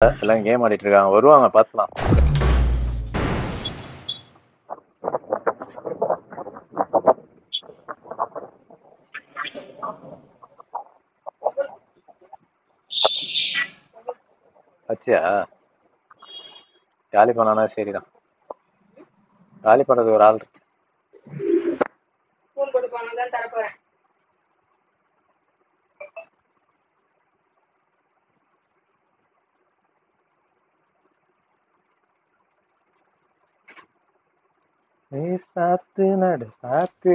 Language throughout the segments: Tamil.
எல்லாம் கேம் ஆடிட்டு இருக்காங்க வருவாங்க பாத்துக்கலாம் வச்சியா காலி பண்ணானா சரிதான். காலி பண்ணது ஒரு ஆள் இருக்கு. ஃபோன் போட்டு போனா தான் தரப்போறேன் நீ சாத்து நடு சாத்து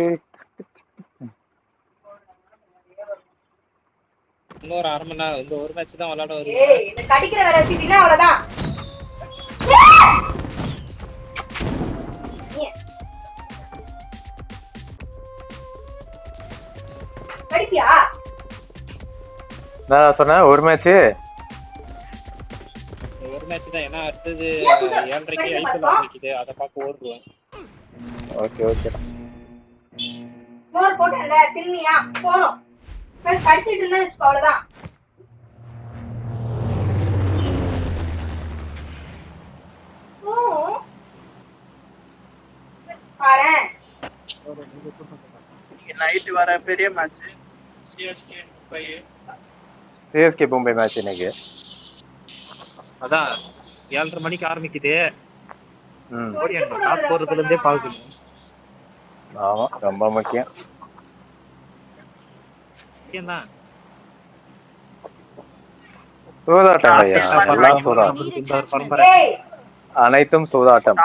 இன்னொரு அரை மணி நேரம் இந்த ஒரு மேட்ச் தான் விளையாட வருது. ஏய் இந்த கடிக்கிற வேலை வச்சுட்டீங்கன்னா அவ்வளவுதான். நான் சொன்னேன் ஒரு மேட்ச்சு இந்த ஒரு மேட்ச் தான் ஏன்னா அடுத்தது ஏழரைக்கு ஐபிஎல் ஆரம்பிக்குது அதை பார்க்க ஓடுவேன் ஓகே ஓகே இருந்தா அவ்வளவுதான். பாரேன் நைட்டு வர பெரிய match CSK Mumbai. CSK Mumbai match இன்னைக்கு. அதான் ஏழரை மணிக்கு ஆரம்பிக்குது. காசு போடுறதுல இருந்தே பார்க்கணும் ஆமா ரொம்ப முக்கியம். முக்கியம்தான். சூதாட்டம் ஐயா. எல்லாம் சூதாட்டம். அனைத்தும் சூதாட்டம்.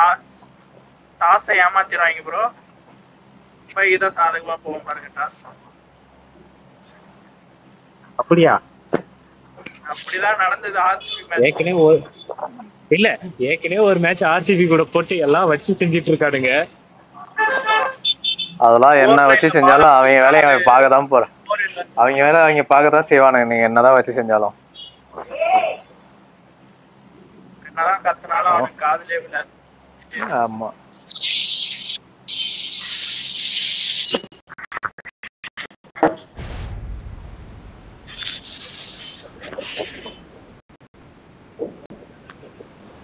டாஸை ஏமாத்திடுவாங்க ப்ரோ இப்போ இதை சாதகமா போகும் பாருங்க டாஸ். அப்படியா? அப்படிதான் நடந்தது ஆர்சிபி மேட்ச் ஏற்கனவே ஒரு இல்ல ஏற்கனவே ஒரு மேட்ச் ஆர்சிபி கூட போட்டு எல்லாம் வச்சு செஞ்சுட்டு இருக்கானுங்க. அதெல்லாம் என்ன வச்சு செஞ்சாலும் அவங்க வேலையை அவன் பார்க்க தான் போறான் அவங்க வேலை அவங்க பார்க்க தான் செய்வானுங்க. நீங்க என்னதான் வச்சு செஞ்சாலும். ஆமா.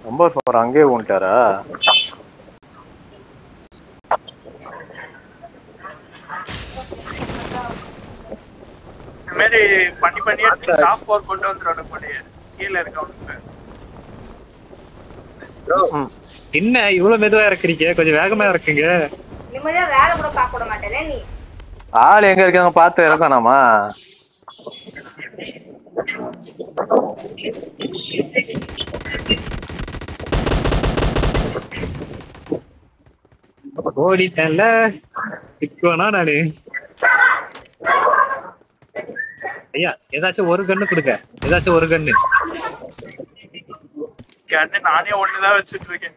ரொம்ப அங்கேயே ஊன்ட்டாரா இந்த மாதிரி பண்ணி பண்ணி டாப் ஃபோர் கொண்டு வந்துடுவானு போலயே கீழே இருக்கவனுக்கு. என்ன இவ்வளவு மெதுவா இருக்கிறீங்க கொஞ்சம் வேகமா இருக்குங்க நிம்மதியா வேலை கூட பார்க்க விட மாட்டேனே நீ? ஆள் எங்க இருக்காங்க பார்த்து இறக்கணுமா? ஓடிட்டேன்ல. சிக்குவனா நானு? ஐயா ஏதாச்சும் ஒரு கண்ணு கொடுங்க. ஏதாச்சும் ஒரு கண்ணு கண்ணு நானே ஒண்ணுதான் வச்சுட்டு இருக்கேன்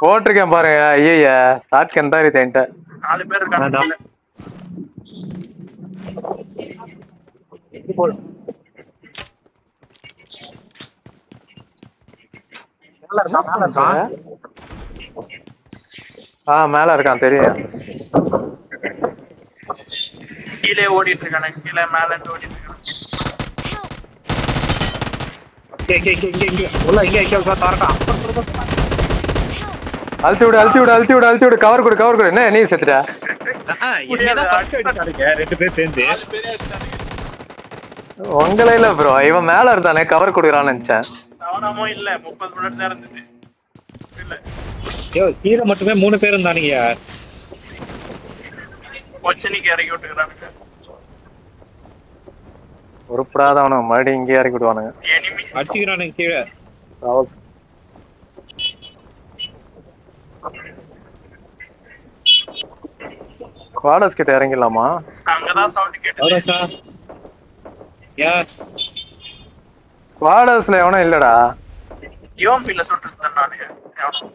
போட்டிருக்கேன் பாருங்க ஐயா ஷார்ட் கன் தான் என்கிட்ட. நாலு பேர் இருக்காங்க. ஆ மேல இருக்கான் தெரியும். கீழே ஓடிட்டு இருக்கானே கீழே மேல இருந்து ஓடிட்டு இருக்கானே இங்க இங்க இங்க இங்க இங்க. உள்ள இங்க இங்க அழுத்தி விடு அழுத்தி விடு அழுத்தி விடு அழுத்தி விடு. கவர் கொடு கவர் கொடு. என்ன நீ செத்துட்ட ரெண்டு பேர் சேர்ந்து. உங்களே இல்ல ப்ரோ இவன் மேல இருந்தானே கவர் கொடுக்குறான்னு நினைச்சேன். கவனமும் இல்ல. முப்பது மினிட் தான் ஐயோ கீழே மட்டுமே மூணு பேர் இருந்தானுங்க கொச்சனிக்கு இறக்கி விட்டுக்கிறானுங்க உருப்படாதவனும் மறுபடியும் இங்கே இறக்கி விடுவானுங்க. எனிமி அடிச்சுக்கிறானுங்க கீழே குவாடஸ் கிட்ட இறங்கிடலாமா? அங்கதான் சவுண்ட் கேட்டு அவ்வளோ சார் ஏன் குவாடஸ்ல எவனும் இல்லடா. யோம் பில்ல சுட்டு இருந்தேன் நானு. எவனோ.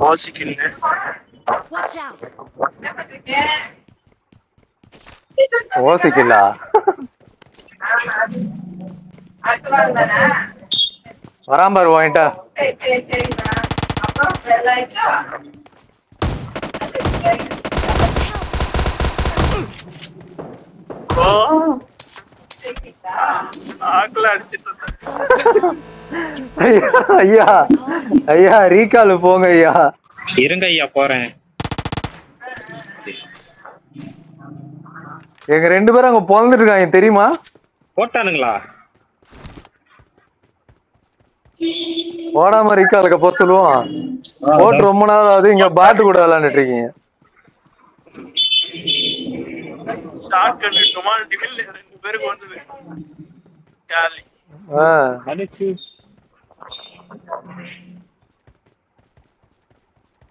யோசிக்கல Watch out! ஓசிக்கலா அடுத்தவாரம் தானே வராம பாரு வாங்கிட்டா சரி சரி சரிண்ணா அப்புறம் வெள்ளாயிட்டா ஓ சரிங்களா ஆக்குல அடிச்சிட்டு இருந்தேன் ஐயா ஐயா ஐயா ரீகால் போங்க ஐயா. இருங்க ஐயா போறேன். எங்க ரெண்டு பேரும் அங்க பிறந்துட்டு இருக்காங்க தெரியுமா? போட்டானுங்களா? ஓடாம ரீகாலுக்கு போக சொல்லுவோம். போட்டு ரொம்ப நாள் ஆகுது இங்க பாட்டு கூட விளையாண்டுட்டு இருக்கீங்க. ஷார்ட் கட் பேருக்கு வந்தது. ஆ. அடிச்சு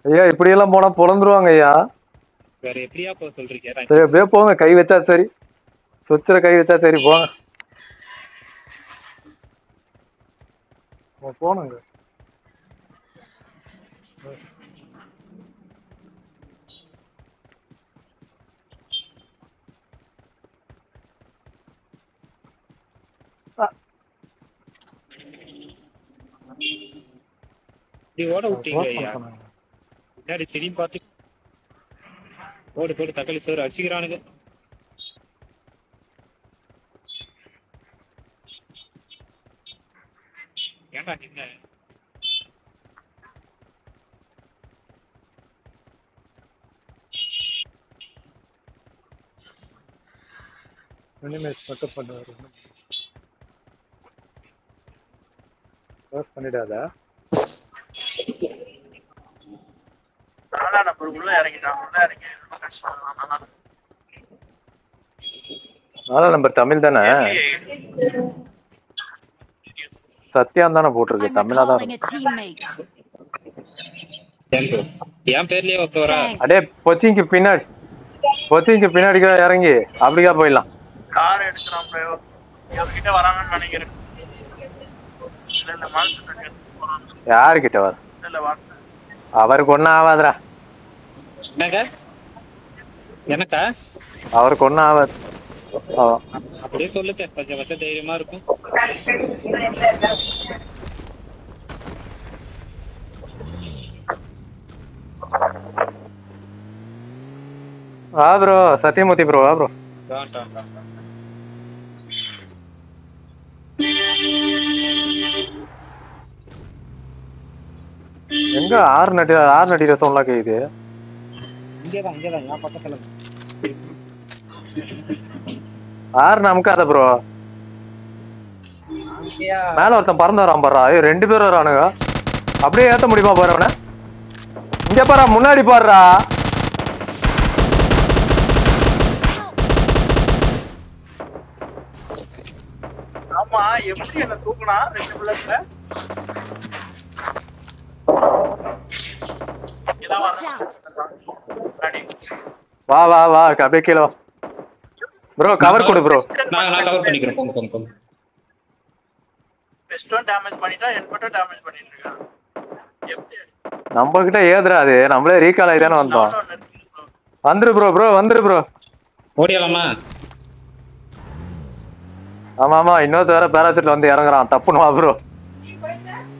ஐயா இப்படி எல்லாம் போனா பொழந்துருவாங்க ஐயா. வேற எப்படியா போக சொல்றீங்க? சரி அப்படியே போங்க கை வச்சா சரி. சுத்துற கை வச்சா சரி போங்க. ஓ, இப்படி ஓட விட்டீங்க ஐயா. பின்னாடி திரும்பி பார்த்து ஓடு போட்டு தக்காளி சோறு அடிச்சுக்கிறானுங்க. ஏன்டா நின்ன? மினிமைஸ் மட்டும் பண்ணுவாரு பண்ணிடாத. நானா நம்ம உள்ள இறங்கிட்டான் உள்ள இறங்கி ரொம்ப கஷ்டம் தான். நாலாம் நம்பர் தமிழ் தானே? சத்யான் தானே போட்டிருக்கு தமிழா தான்? என் பேர்லயே ஒருத்த வரா Thanks. அடே பொச்சிங்க்கு பின்னாடி பொச்சிங்க்கு பின்னாடி இறங்கி அப்படிக்கா போயிடலாம். கார் எடுக்கிறான் ப்ரோ வராங்கன்னு நினைக்கிறேன். யாருக்கிட்ட வர? அவருக்கு ஒன்றும் ஆகாதுடா என்னங்க? எனக்கா அவருக்கு ஒன்றும் ஆகாது ஆ. அப்படியே சொல்லுங்க. கொஞ்சம் வச்ச தைரியமா இருக்கும். வா ப்ரோ சத்யமூர்த்தி ப்ரோ வா ப்ரோ வேண்டாம், வேண்டாம். எங்க ஆறு நட்டி ஆறு நட்டிர சவுண்ட்லாம் கேக்குது? இங்கேதான் இங்கேதான் என் பக்கத்துல ஆறு நமக்காத ப்ரோ மேல ஒருத்தன் பறந்து வரான் பாரு ஐயோ ரெண்டு பேரும் வரானுங்க. அப்படியே ஏத்த முடியுமா பாரு அவனை? இங்க பாரு முன்னாடி பாருடா. ஆமா எப்படி என்ன தூக்குனா ரெண்டு பிள்ளைல இதான் Watch வரேன். out. முன்னாடி. வா வா வா அப்படியே கீழே ப்ரோ கவர் கொடு ப்ரோ நான் நான் கவர் பண்ணிக்கிறேன். போங்க, போங்க. வெஸ்டும் டேமேஜ் பண்ணிட்டா என் மட்டும் டேமேஜ் பண்ணிட்டு இருக்கான் எப்படி நம்ம கிட்ட ஏதுடா அது? நம்மளே ரீகால் ஆகி தானே வந்தோம். வந்துரு ப்ரோ ப்ரோ வந்துரு ப்ரோ ஓடிடலாமா ஆமா ஆமா இன்னொருத்த வேற பேராசூட்ல வந்து இறங்குறான். தப்புன்னு வா ப்ரோ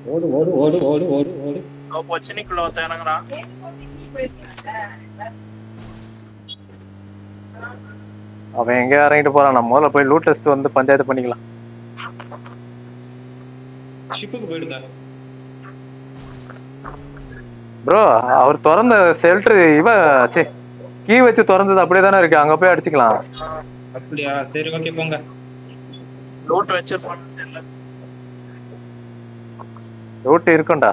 ஓடு ஓடு ஓடு ஓடு ஓடு ஓடு. பொச்சினிக்குள்ள ஒருத்தன் இறங்குறான் அவன் எங்க இறங்கிட்டு போறான். நம்ம முதல்ல போய் லூட் டெஸ்ட் வந்து பஞ்சாயத்து பண்ணிக்கலாம். ஷிப்புக்கு போயிடுங்க ப்ரோ அவர் திறந்த ஷெல்டர் இவ கீ வச்சு திறந்தது அப்படியே தானே இருக்கு. அங்க போய் அடிச்சுக்கலாம். அப்படியா? சரி ஓகே போங்க. லூட் வச்சிருப்பான்னு தெரியல. லூட் இருக்கும்டா.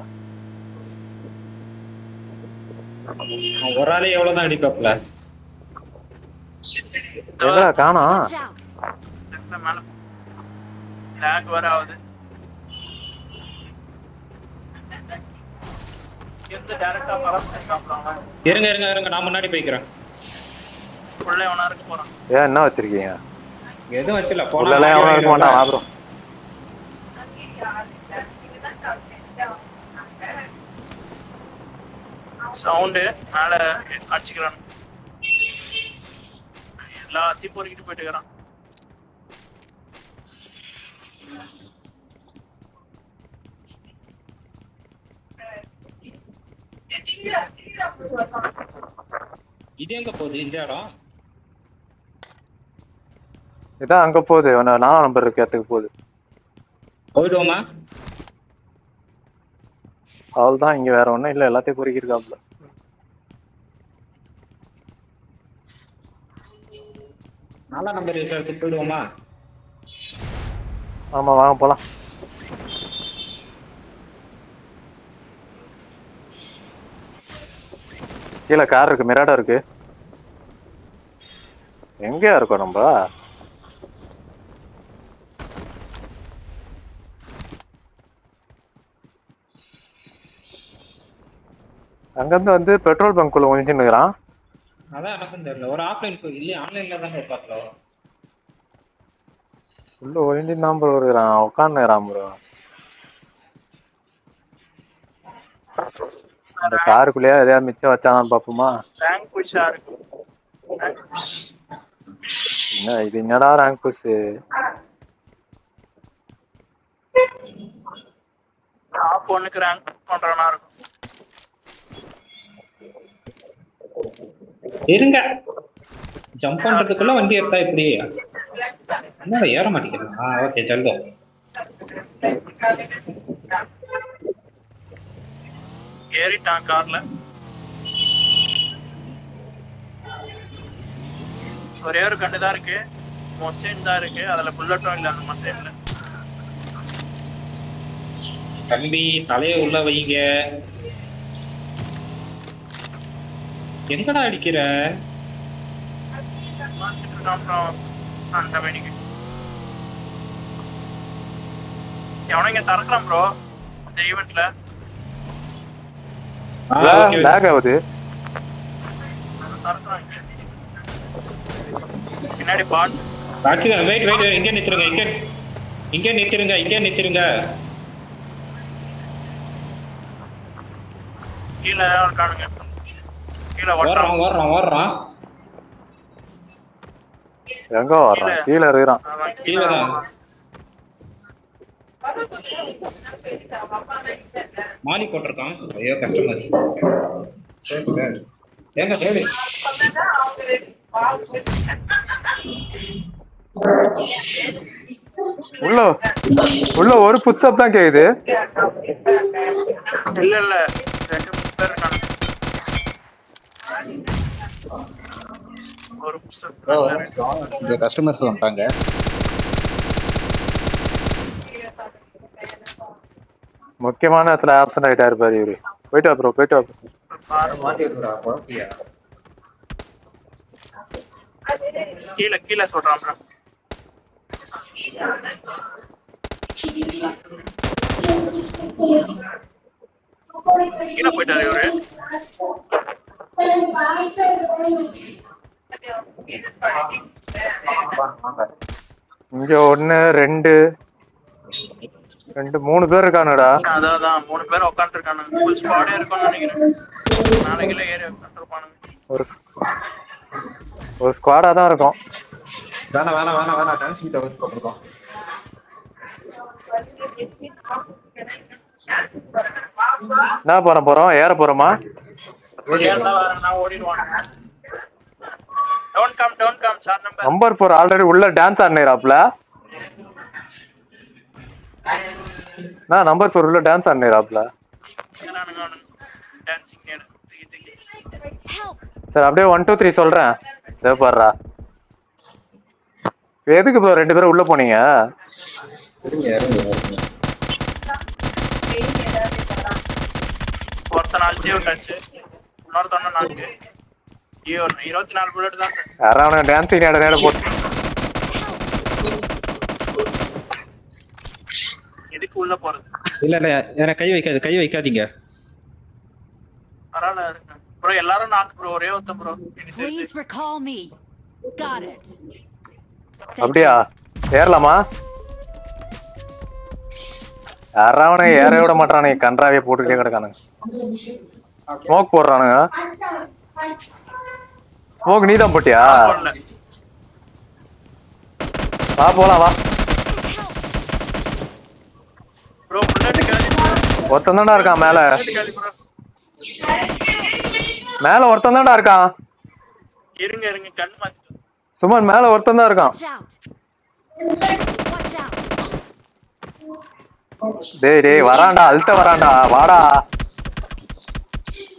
ஒரு ஆளே எவ்வளவுதான் அடிப்பாப்ல எங்கடா காணோம். லேக் வர ஆகுது. இருங்க இருங்க இருங்க. நான் முன்னாடி போய்க்கிறேன். உள்ள எவனா இருக்க போறான். ஏன் என்ன வச்சிருக்கீங்க? எதுவும் வச்சிடல உள்ளலாம் எவனும் இருக்க மாட்டான். வா சவுண்டு மேல அடிச்சுக்கிறான். எல்லாத்தையும் பொறுக்கிட்டு போயிட்டு இருக்கிறான். இது எங்க போகுது? இந்த இடம்? இதான் அங்க போகுது. நானும் நம்பர் இருக்கு இடத்துக்கு போகுது. போயிடுவோமா? அவள் தான் இங்க வேற ஒண்ணும் இல்ல எல்லாத்தையும் பொறுக்கிருக்காப்ல நாலாம் நம்பர் இருக்கிற இடத்துக்கு போயிடுவோமா? ஆமா வாங்க போலாம். கீழே கார் இருக்கு மிராடா இருக்கு. எங்கேயா இருக்கோம் நம்ம? அங்கிருந்து வந்து பெட்ரோல் பங்க்குள்ள ஒழிஞ்சுன்னுக்குறான் அதான் எனக்கும் தெரியல. ஒரு ஆஃப்லைன் இல்லையா? ஆன்லைன்ல தானே பார்த்தோம் உள்ள ஒழிஞ்சுன்னு ப்ரோ இருக்கிறான். உட்காந்துக்கிறான் ப்ரோ அந்த காருக்குள்ளேயே எதையாவது மிச்சம் வச்சானான்னு பார்ப்போமா? ரேங்க் புஷா என்ன இது என்னடா ரேங்க் புஷ் டாப் ஒன்னுக்கு ரேங்க் பண்றவனா இருக்கும். இருங்க. ஜம்ப் பண்றதுக்குள்ள வண்டி எடுத்தா இப்படி என்னடா ஏற மாட்டேங்கிறேன் ஆ ஓகே சொல்லுங்க ஏறிட்டான் கார்ல. ஒரே ஒரு கண்டு தான் இருக்கு. மொசைன் தான் இருக்கு. அதுல புல்லட்டும் இல்ல அந்த மொசைன்ல. தம்பி தலைய உள்ள வைங்க. எங்கடா அடிக்கிற? அந்த மணிக்கு எவனும் இங்க திறக்கலாம் ப்ரோ ஈவெண்ட்ல. லேக் ஆகுது. பின்னாடி பாட். வெயிட் வெயிட் இங்க நிறுத்துருங்க இங்க. இங்க நிறுத்துருங்க இங்க நிறுத்துருங்க கீழே இருக்கானுங்க கீழே ஓட்டான் ஓடுறான் ஓடுறான் ஓடுறான் எங்க வர்றான்? கீழே. இருக்கிறான். கீழே தான். மாலி போட்டிருக்கான். ஐயோ கஸ்டமர் ஏங்க கேளு. உள்ள உள்ள ஒரு புத்தப் தான் கேக்குது. இல்ல இல்ல. ரெண்டு ஒரு புஷ் இந்த கஸ்டமர்ஸ் வந்துட்டாங்க முக்கியமான இடத்துல ஆப்சன்ட் ஆயிட்டாரு பாரு இவரு போயிட்டு வா ப்ரோ போயிட்டு வா. கீழே கீழே சொல்றான் bro. கீழே போயிட்டாரு இவரு இங்க ஒண்ணு ரெண்டு ரெண்டு மூணு பேர் இருக்கானுடா. அதான் அதான் மூணு பேர் உட்காந்துருக்கானுங்க ஃபுல் ஸ்குவாடே இருக்கும்னு நினைக்கிறேன். நாளைக்குள்ள ஏறி உட்காந்துருப்பானுங்க ஒரு ஒரு ஸ்குவாடா தான் இருக்கும். வேணாம் வேணாம் வேணாம் வேணாம். டான்ஸ் கிட்ட வந்து போட்டிருக்கோம். என்ன பண்ண போறோம்? ஏற போறோமா? Don't come don't come sir number number four already உள்ள டான்ஸ் ஆடினாப்ல நான் நம்பர் ஃபோர் உள்ள டான்ஸ் Help! சரி அப்படியே ஒன் டூ த்ரீ சொல்றேன். இதோ பாடுறா எதுக்கு ப்ரோ ரெண்டு பேரும் உள்ள போனீங்க? ஒருத்தன் அஞ்சு விட்டாச்சு. ஐயோ இருபத்தி நாலு புல்லட் தான். சார் யாராவது டான்ஸிங் நேட போட்டு எதுக்கு உள்ள போறது? இல்ல இல்ல கை வைக்காது கை வைக்காதீங்க. பரவாயில்ல ப்ரோ எல்லாரும் நாக்கு ப்ரோ ஒரே ஒருத்தன் ப்ரோ அப்படியா? ஏறலாமா? யாராவனே ஏற விட மாட்டானுங்க கன்றாவே போட்டுட்டே கிடக்கானுங்க ஸ்மோக் போடுறானுங்க. ஸ்மோக் நீ தான் போட்டியா? வா போலாம் வா. ஒருத்தன் தான்டா இருக்கான் மேல. மேல ஒருத்தன் தான்டா இருக்கான். இருங்க இருங்க கண் மாத்தி சுமன் மேல ஒருத்தன் தான் இருக்கான். டேய் டேய் வரான்டா அல்ட்ட வரான்டா வாடா.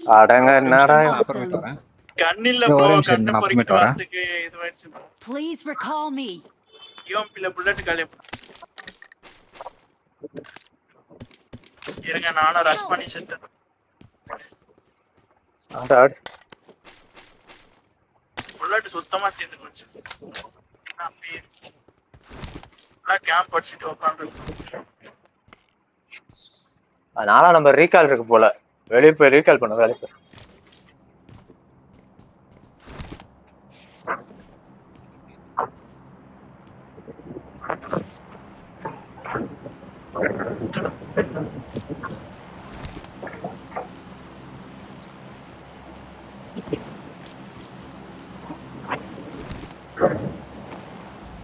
அடங்க என்னடா அப்புறமேட்டு வரேன் கண்ணில்ல ப்ரோ கண்ணை நான் பொறுக்கிட்டு. வரதுக்கு இது bro. Please recall me. யூஎம்பில புல்லட் காலி இருங்க நானும் ரஷ் பண்ணி செத்தேன் ஆடா, ஆடு. புல்லட் சுத்தமா தீர்ந்து போச்சு நான் கேம்ப் அடிச்சுட்டு உட்காந்து அதனால நம்ம ரீகால் இருக்கு போல வெளியே போய் ரீகால் பண்ண வேலை போய்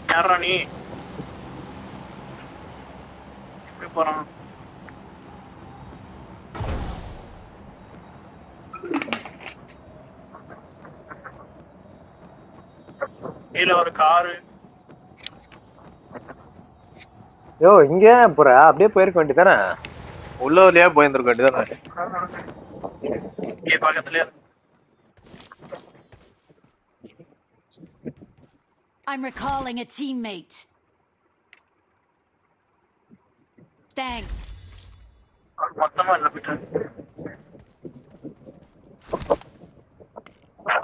யாரா நீ எப்படி போறான் கீழே ஒரு காரு. யோ இங்க ஏன் போற? அப்படியே போயிருக்க வேண்டியதானே உள்ள வழியா போயிருந்திருக்க வேண்டியதானே இங்கே பக்கத்துலயே. I'm recalling a teammate. Thanks. மொத்தமா இல்ல போயிட்டாரு.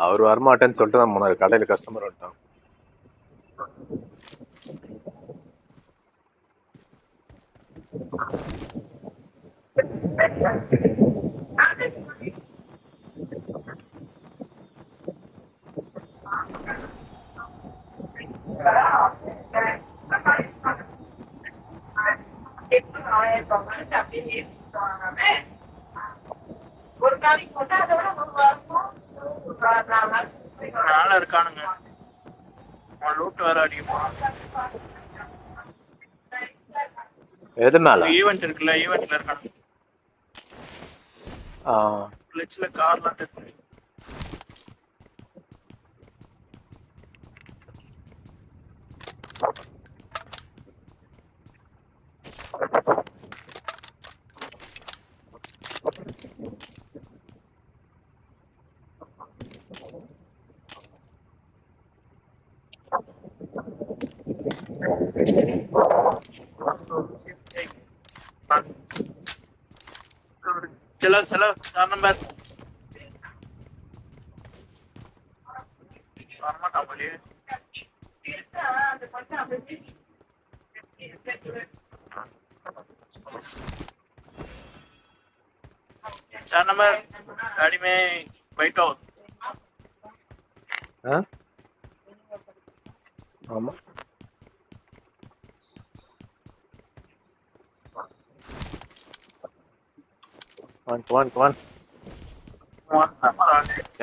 அவர் வரமாட்டேன்னு சொல்லிட்டு தான் போனாரு. கடையில கஸ்டமர் வந்துட்டான். ஒரு நாளைக்கு போட்டா அதோட ஒரு வாரமும் நாலு இருக்கானுங்க. லூட் வேற அடிக்க போறான் எது மேல? ஈவெண்ட் இருக்குல்ல ஈவெண்ட்ல இருக்கானுங்க ஆ, கிளச்ல கார்லாம் இருக்கு jadi jalan jalan sana mbak. Normal one one one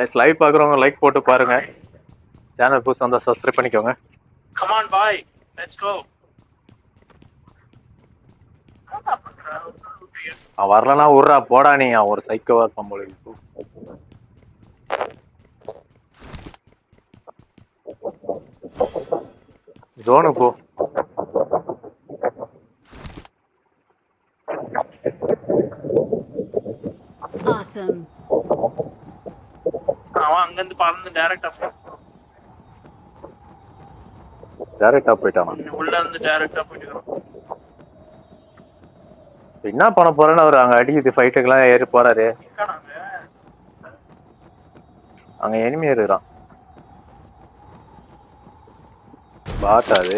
yes live பார்க்குறவங்க லைக் போட்டு பாருங்க. சேனல் புதுசு வந்தால் சப்ஸ்கிரைப் பண்ணிக்கோங்க. On bye. Let's go. அவன் வரலனா விட்றா போடா நீ. அவன் ஒரு சைக்கோவா இருப்பான் போல. ஜோனுக்கு போ Awesome. அவன் அங்கிருந்து பறந்து டைரக்டா டேரக்டா போயிட்டான். உள்ள இருந்து டைரக்டா போயிட்டு என்ன பண்ண போறேன்னு அவர் அங்க அடிக்குது ஃபைட்டுக்கெல்லாம் ஏறி போறாரு. அங்க? எனிமி இருக்கிறான் பாட் அது.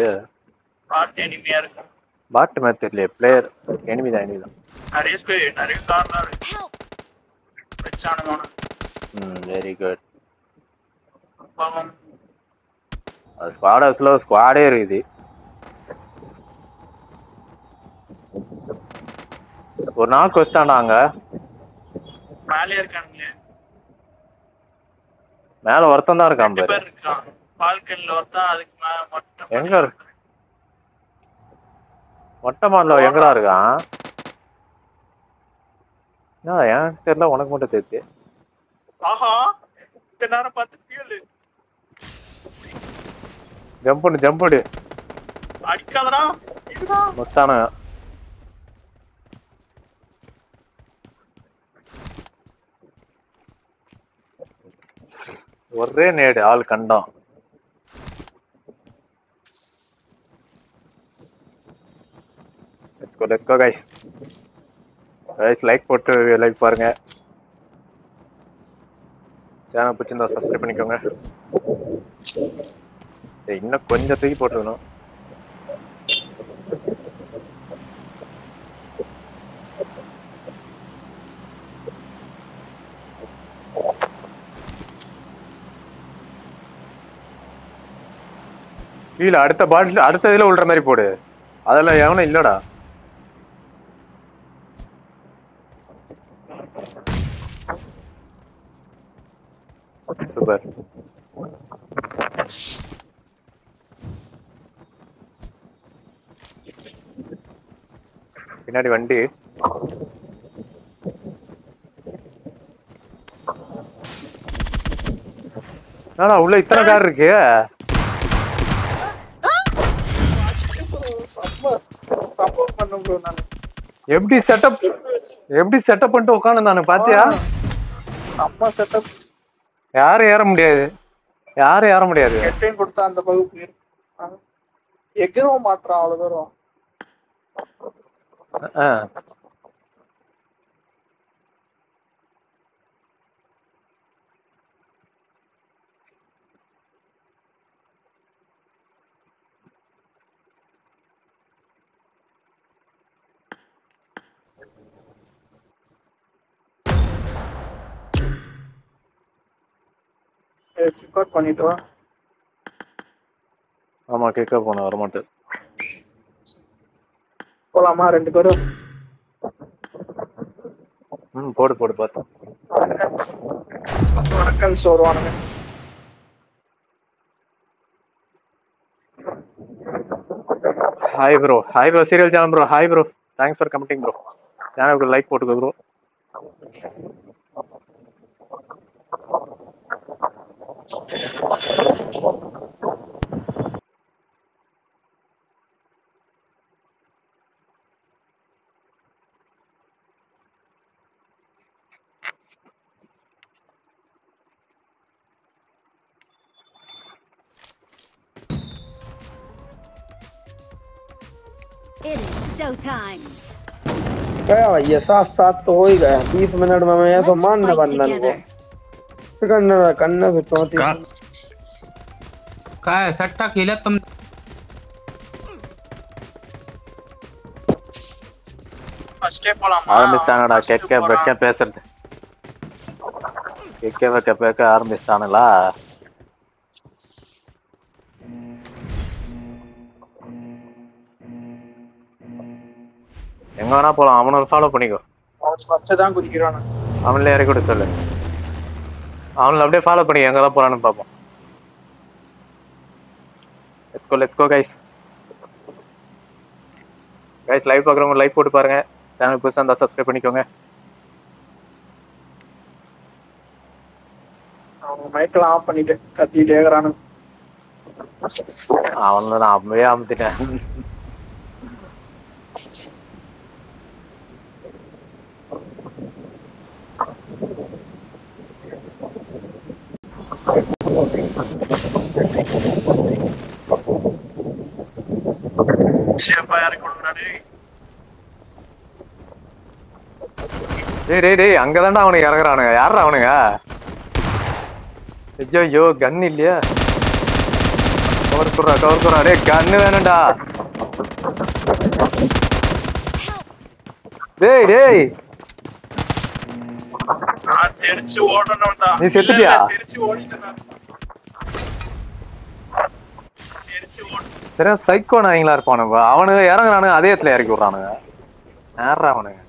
பாட்டு எனிமையா இருக்கு. பாட் மாதிரி தெரியல பிளேயர் எனிமி தான் enemy தான். நிறைய நிறைய கார்லாம் இருக்கு. வச்சானுங்க ம் வெரி குட் ஸ்குவாட் ஹவுஸ்ல ஸ்குவாடே இருக்குது. ஒரு நாள் வச்சிட்டான்டா அங்க. மேலே இருக்கானுங்களே. மேல ஒருத்தன் தான் இருக்கான் பாரு. இருக்கான். பால்கனில ஒருத்தன் அதுக்கு மேல மொட்டை எங்க இருக்கு? மொட்டை மாடல எங்கடா இருக்கான்? என்ன ஏன் தெரியல உனக்கு மட்டும் தெரியுது. ஆஹா இந்த நேரம் பார்த்து ஜம்ப் பண்ணு ஜம்ப் பண்ணு. அடிக்காதடா. இதுதான் மொத்தான ஒரே நேடு ஆள் கண்டான். Guys, like போட்டு லைக் பாருங்க. சேனல் பிடிச்சிருந்தா சப்ஸ்கிரைப் பண்ணிக்கோங்க. இன்னும் கொஞ்சம் தூக்கி போட்டுருக்கணும் கீழே அடுத்த பாட்டில் அடுத்த இதுல விழுற மாதிரி போடு. அதெல்லாம் எவனும் இல்லடா. சூப்பர். பின்னாடி வண்டி. என்னடா உள்ள இத்தனை கார் இருக்கு? எப்படி செட்டப் எப்படி செட்டப் பண்ணிட்டு உட்காந்து நானு பாத்தியா? செட்டப் யாரும் ஏற முடியாது. யாரும் ஏற முடியாது. எட்டையும் கொடுத்தா அந்த பகுப்பு எகிறவும் மாட்டான் அவ்வளவு தூரம் ரெக்கார்ட் பண்ணிட்டு வா. ஆமா கேட்க போன வரமாட்டேன். போலாமா ரெண்டு பேரும்? ம் போடு போடு பார்த்தோம் வணக்கம் வருவானுங்க hi bro hi bro serial channel bro hi bro thanks for commenting bro சேனலுக்கு லைக் போட்டுக்கோ ப்ரோ गया भैया सात सात तो हो ही गया। बीस मिनट में मैं तो Let's मानने fight கண்ணா கண்ணா சுத்தம் கா போலாம்? ஆரம்பிச்சானடா கேக்க வெக்க பேசுறது. கேக்க வெக்க பேக்க ஆரம்பிச்சானுங்களா? எங்க வேணா போலாம் அவனை ஃபாலோ பண்ணிக்கோ. ஃபர்ஸ்ட் தான் குதிக்கிறானு. அவன்ல இறக்கி விட சொல்லு. அவனை அப்படியே ஃபாலோ பண்ணி எங்க தான் போறான்னு பார்ப்போம். Let's go let's go guys guys live பார்க்குறவங்க லைக் போட்டு பாருங்க. சேனல் புதுசாக இருந்தால் சப்ஸ்கிரைப் பண்ணிக்கோங்க. அவன் மைக்கெல்லாம் ஆஃப் பண்ணிட்டு கத்திட்டே இருக்கிறானு. அவனை நான் அப்பவே அமுத்திட்டேன். டேய் டேய் டேய் அங்கதான்டா அவனுக்கு இறங்குறானுங்க. யாரா அவனுங்க? ஐயோ ஐயோ கன் இல்லையா. கவர் குறா கவர் குறா டேய் கன்னு வேணும்டா. டேய் டேய். நான் தெரிச்சு ஓடணும்டா. நீ செத்துட்டியா? தெரிச்சு ஓடிட்டேன் நான். தெரிச்சு ஓடு சரியா சைக்கோ நாய்ங்களா இருப்பானுங்க அவனுங்க இறங்குறானுங்க அதே இடத்துல இறக்கி விடுறானுங்க யாரா அவனுங்க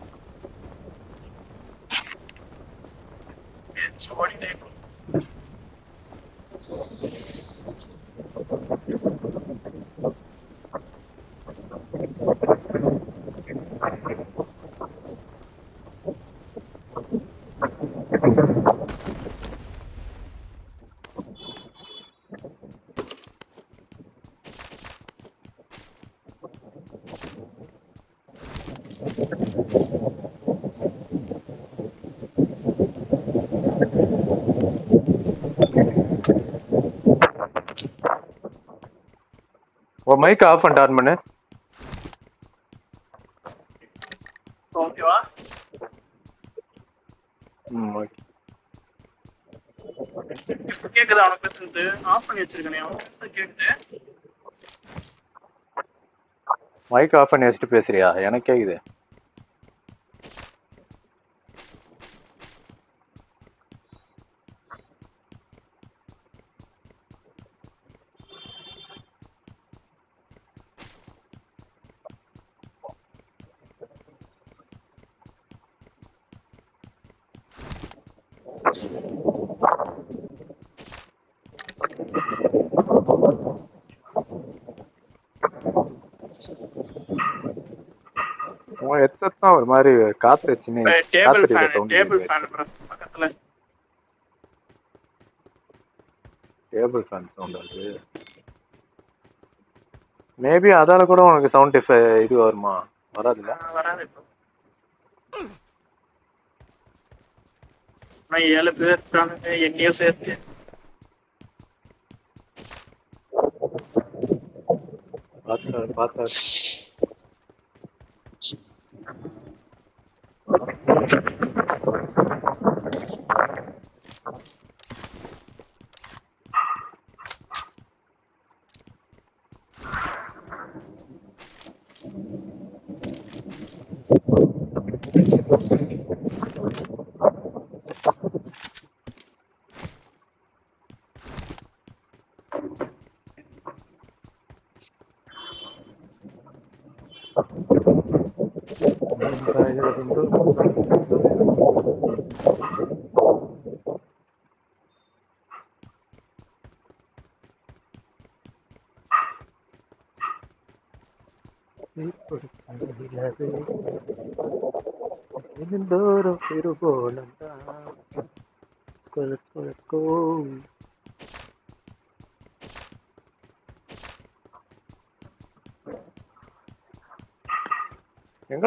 Thank you. உன் மைக் ஆஃப் பண்ணிட்டு ஆன் பண்ணு ஓகேவா? ம் ஓகே இப்ப கேக்குதா உனக்கு பேசுறது? ஆஃப் பண்ணி வச்சிருக்கேனே அவன் கேக்குது. மைக் ஆஃப் பண்ணி வச்சுட்டு பேசுறியா? எனக்கு கேக்குது. உன் ஹெட்செட் தான் ஒரு மாதிரி காத்து சின்ன டேபிள் ஃபேன் sound டேபிள் கேக்குது. ஃபேன் பக்கத்துல. டேபிள் ஃபேன் சவுண்ட் அது. மேபி அதால கூட உனக்கு சவுண்ட் இது வருமா? வராதுல்ல வராது இப்போ நான் ஏழு பேர் இருக்கானுங்க என்னையும் சேர்த்து பார்த்தாரு பார்த்தாரு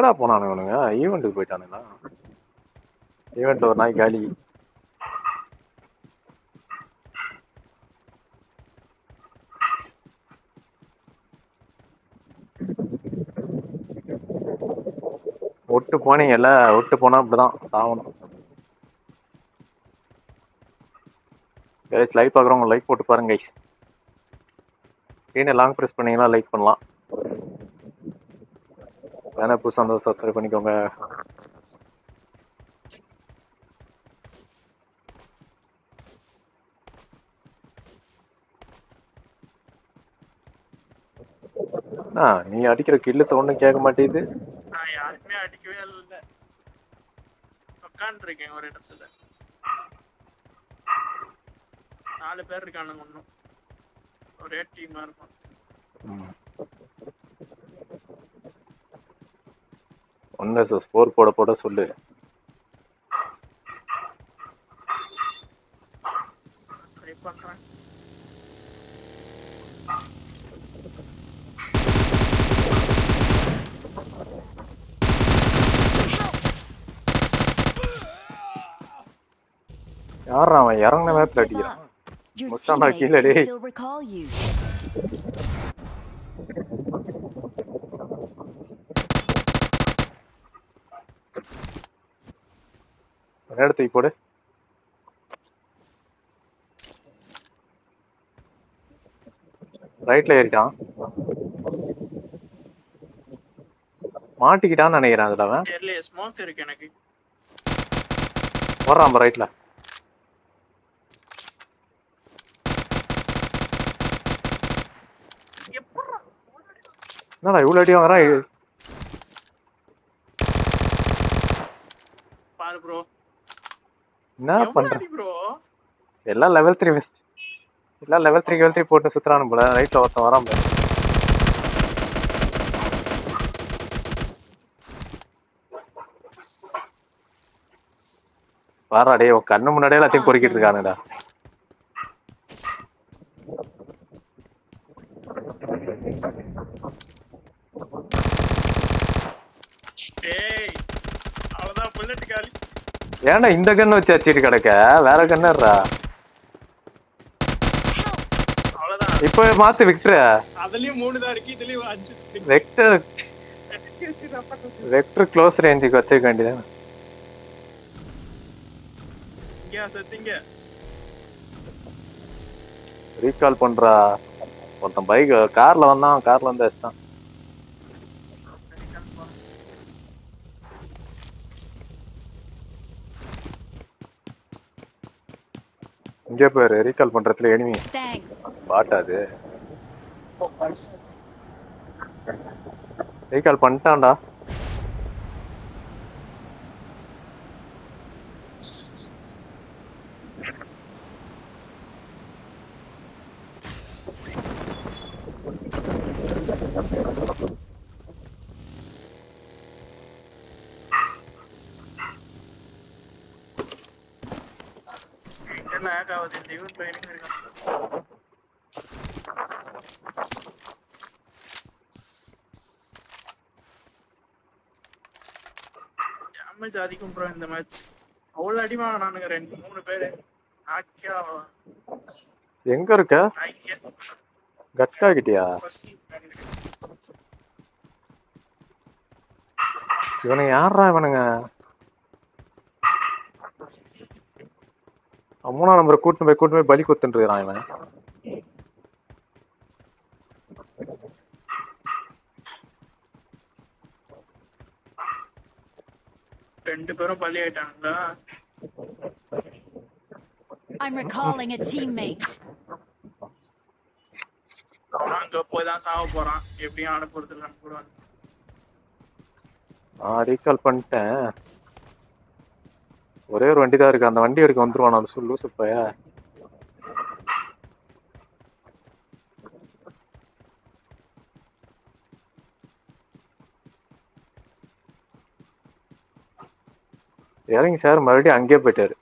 எங்கடா போனானுங்க இவனுங்க? ஈவெண்ட்டுக்கு போயிட்டானுங்களா ஈவெண்ட் ஒரு நாய் காலி. விட்டு போனீங்கல்ல விட்டு போனா இப்படிதான் சாவணும் கைஸ் லைக் பார்க்குறவங்க லைக் போட்டு பாருங்க கைஸ் ஸ்க்ரீனை லாங் ப்ரெஸ் பண்ணீங்கன்னா லைக் பண்ணலாம். சேனல் புதுசாக இருந்தால் சப்ஸ்கிரைப் பண்ணிக்கோங்க. ஆ நீ அடிக்கிற கில்லு சவுண்டும் கேட்க மாட்டேங்குது. நான் யாருக்குமே அடிக்கவே இல்லை. உட்காந்துருக்கேன் ஒரு இடத்துல. நாலு பேர் இருக்கானுங்க ஒன்றும் ஒரே டீமா இருக்கும். ஒன்று சார் ஸ்கோர் போட போட சொல்லு. யாரா அவன்? இறங்கின give அடிக்கிறான். Up. Your Mustafa எடுத்து போடு. ரைட்ல ஏறிட்டான். மாட்டிக்கிட்டான்னு நினைக்கிறேன் அதுல அவன். தெரியலையே ஸ்மோக் இருக்கு எனக்கு. வர்றான் ரைட்ல என்னடா இவ்வளோ அடி வாங்குறான் இ- பாரு ப்ரோ என்ன பண்ற? எல்லாம் லெவல் த்ரீ மிஸ் எல்லாம் லெவல் த்ரீ லெவல் த்ரீ போட்டு சுத்துறானு போல. ரைட்ல ஒருத்தன் வரான் பாரு. வாரா டேய் உன் கண்ணு முன்னாடியே எல்லாத்தையும் பொறுக்கிட்டு இருக்கானுடா ஏ புல்லட் காலி ஏன்டா இந்த கண்ணு வச்சு அடிச்சிட்டு கிடக்க? வேற கண்ணுறா இப்போ மாத்து விக்டர் அதுலயும் மூணு தான் இருக்கு இதுலயும் அஞ்சு. வெக்டர் வெக்டர் க்ளோஸ் ரேஞ்சுக்கு வச்சுக்க வேண்டியதானே ரீகால் பண்றா. ஒருத்தன் பைக் கார்ல வந்தான் கார்ல வந்து வச்சான் இங்கே பாரு ரீகால் பண்றதுல எனிமி. பாட்டாது ரீகால் பண்ணிட்டான்டா என்ன ஹேக் ஆகுது இந்த ஈவென்ட் ட்ரைனிங் இருக்கான் அதிகம் ப்ரோ இந்த மேட்ச் அவ்வளவு அடி வாங்கினானுங்க ரெண்டு மூணு பேரு. எங்க இருக்க? கட்கா கிட்டியா? இவனுங்க? யாரா இவனுங்க அம்மனா நம்பரை கூட்டு போய் கூட்டு போய் பலி இருக்கான் இவன். ரெண்டு பேரும் பலி ஆயிட்டானுங்களா I'm recalling a teammate. அவன் அங்க போய் தான் சாவ போறான். எப்படியும் அனுப்புறது இல்லை அனுப்பிடுவாங்க நான் ரீகால் பண்ணிட்டேன். ஒரே ஒரு வண்டி தான் இருக்கு. அந்த வண்டி எடுக்க வந்துருவான் அது சொல்லு சுப்பைய. இறங்கி சார் மறுபடியும் அங்கேயே போயிட்டாரு.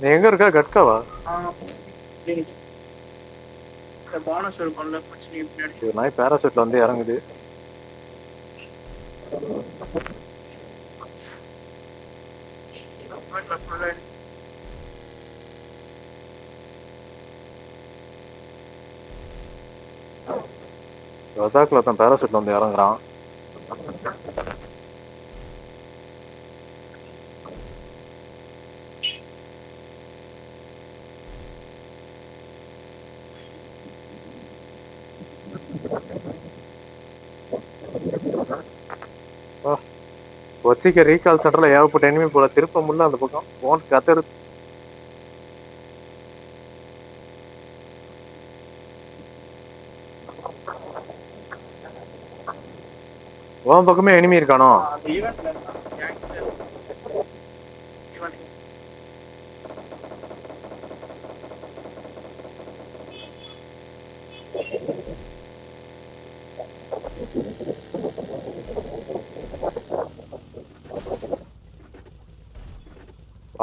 நீ எங்க இருக்கா? கட்காவா? நாய் பேராசூட்ல வந்து இறங்குது. வீட்டுல ஃபுல்லா ரசாக்ல ஒருத்தன் பேராசூட்ல வந்து இறங்குறான் ஒத்திக்க ரீகால் சென்டர்ல ஏகப்பட்ட எனிமி போல திருப்ப முடியல அந்த பக்கம். போன் கத்தரு உன் பக்கமே எனிமி இருக்கானோ?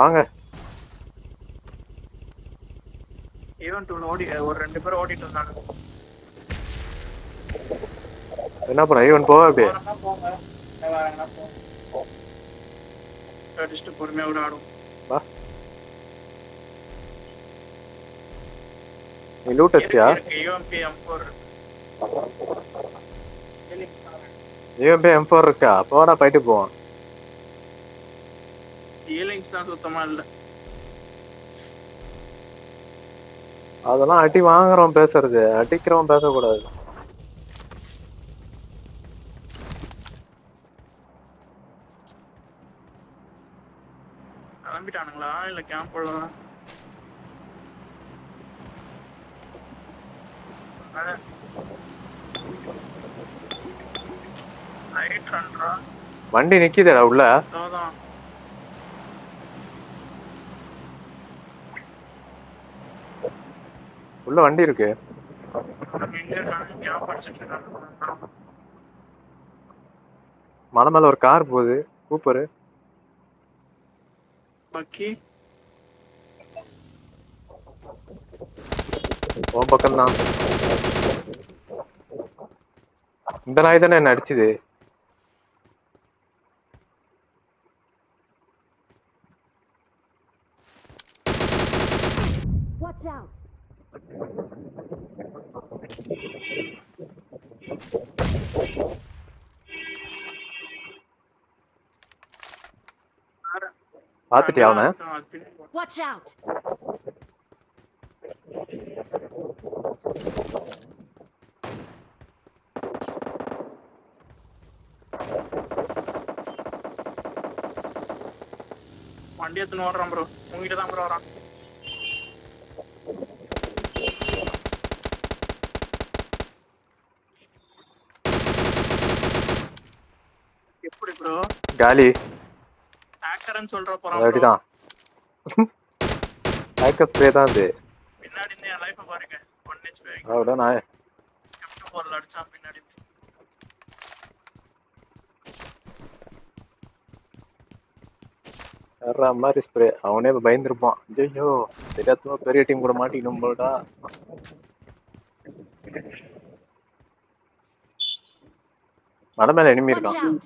வாங்க. ஒன்று ஓடி ஒரு ரெண்டு பேரும் ஓடிட்டு இருந்தாங்க என்ன பண்ண ஈவன் போவா அப்படியே அடிச்சுட்டு பொறுமையா விட ஆடும். வா. நீ லூட் அடிச்சியா யூஎம்பி எம் ஃபோர் ஈவன் போய் எம் ஃபோர் இருக்கா. போடா போயிட்டு போவான் ஹீலிங்ஸ் தான் சுத்தமா இல்ல. அதெல்லாம் அடி வாங்குறவன் பேசுறது. அடிக்கிறவன் பேசக்கூடாது. கிளம்பிட்டானுங்களா? இல்ல கேம்ப் வண்டி நிக்குதுடா உள்ள. உள்ள வண்டி இருக்கு? மலை மேல ஒரு கார் போகுது. கூப்பரு உன் பக்கம் தான் இந்த நாய் தானே என்ன அடிச்சுது Watch out! பாத்துட்டியா அவனை? Watch out! வண்டி எடுத்துன்னு ஓடுறான் ப்ரோ உங்ககிட்ட தான் ப்ரோ வரான். எப்படி ப்ரோ காலி. சொல்ற போறான். அப்படிதான் ஹேக்கர் ஸ்ப்ரே தான் அது. பின்னாடி இருந்து என் லைஃப பாருங்க. ஒன் ஹெச்பி அதோட நான். எஃப்டி போர்ல அடிச்சான் பின்னாடி. வர்ற மாதிரி ஸ்ப்ரே அவனே பயந்துருப்பான். ஐயோ தெரியாதமா பெரிய டீம் கூட மாட்டிக்கணும் போலடா. மலை மேல எனிமி இருக்கான்.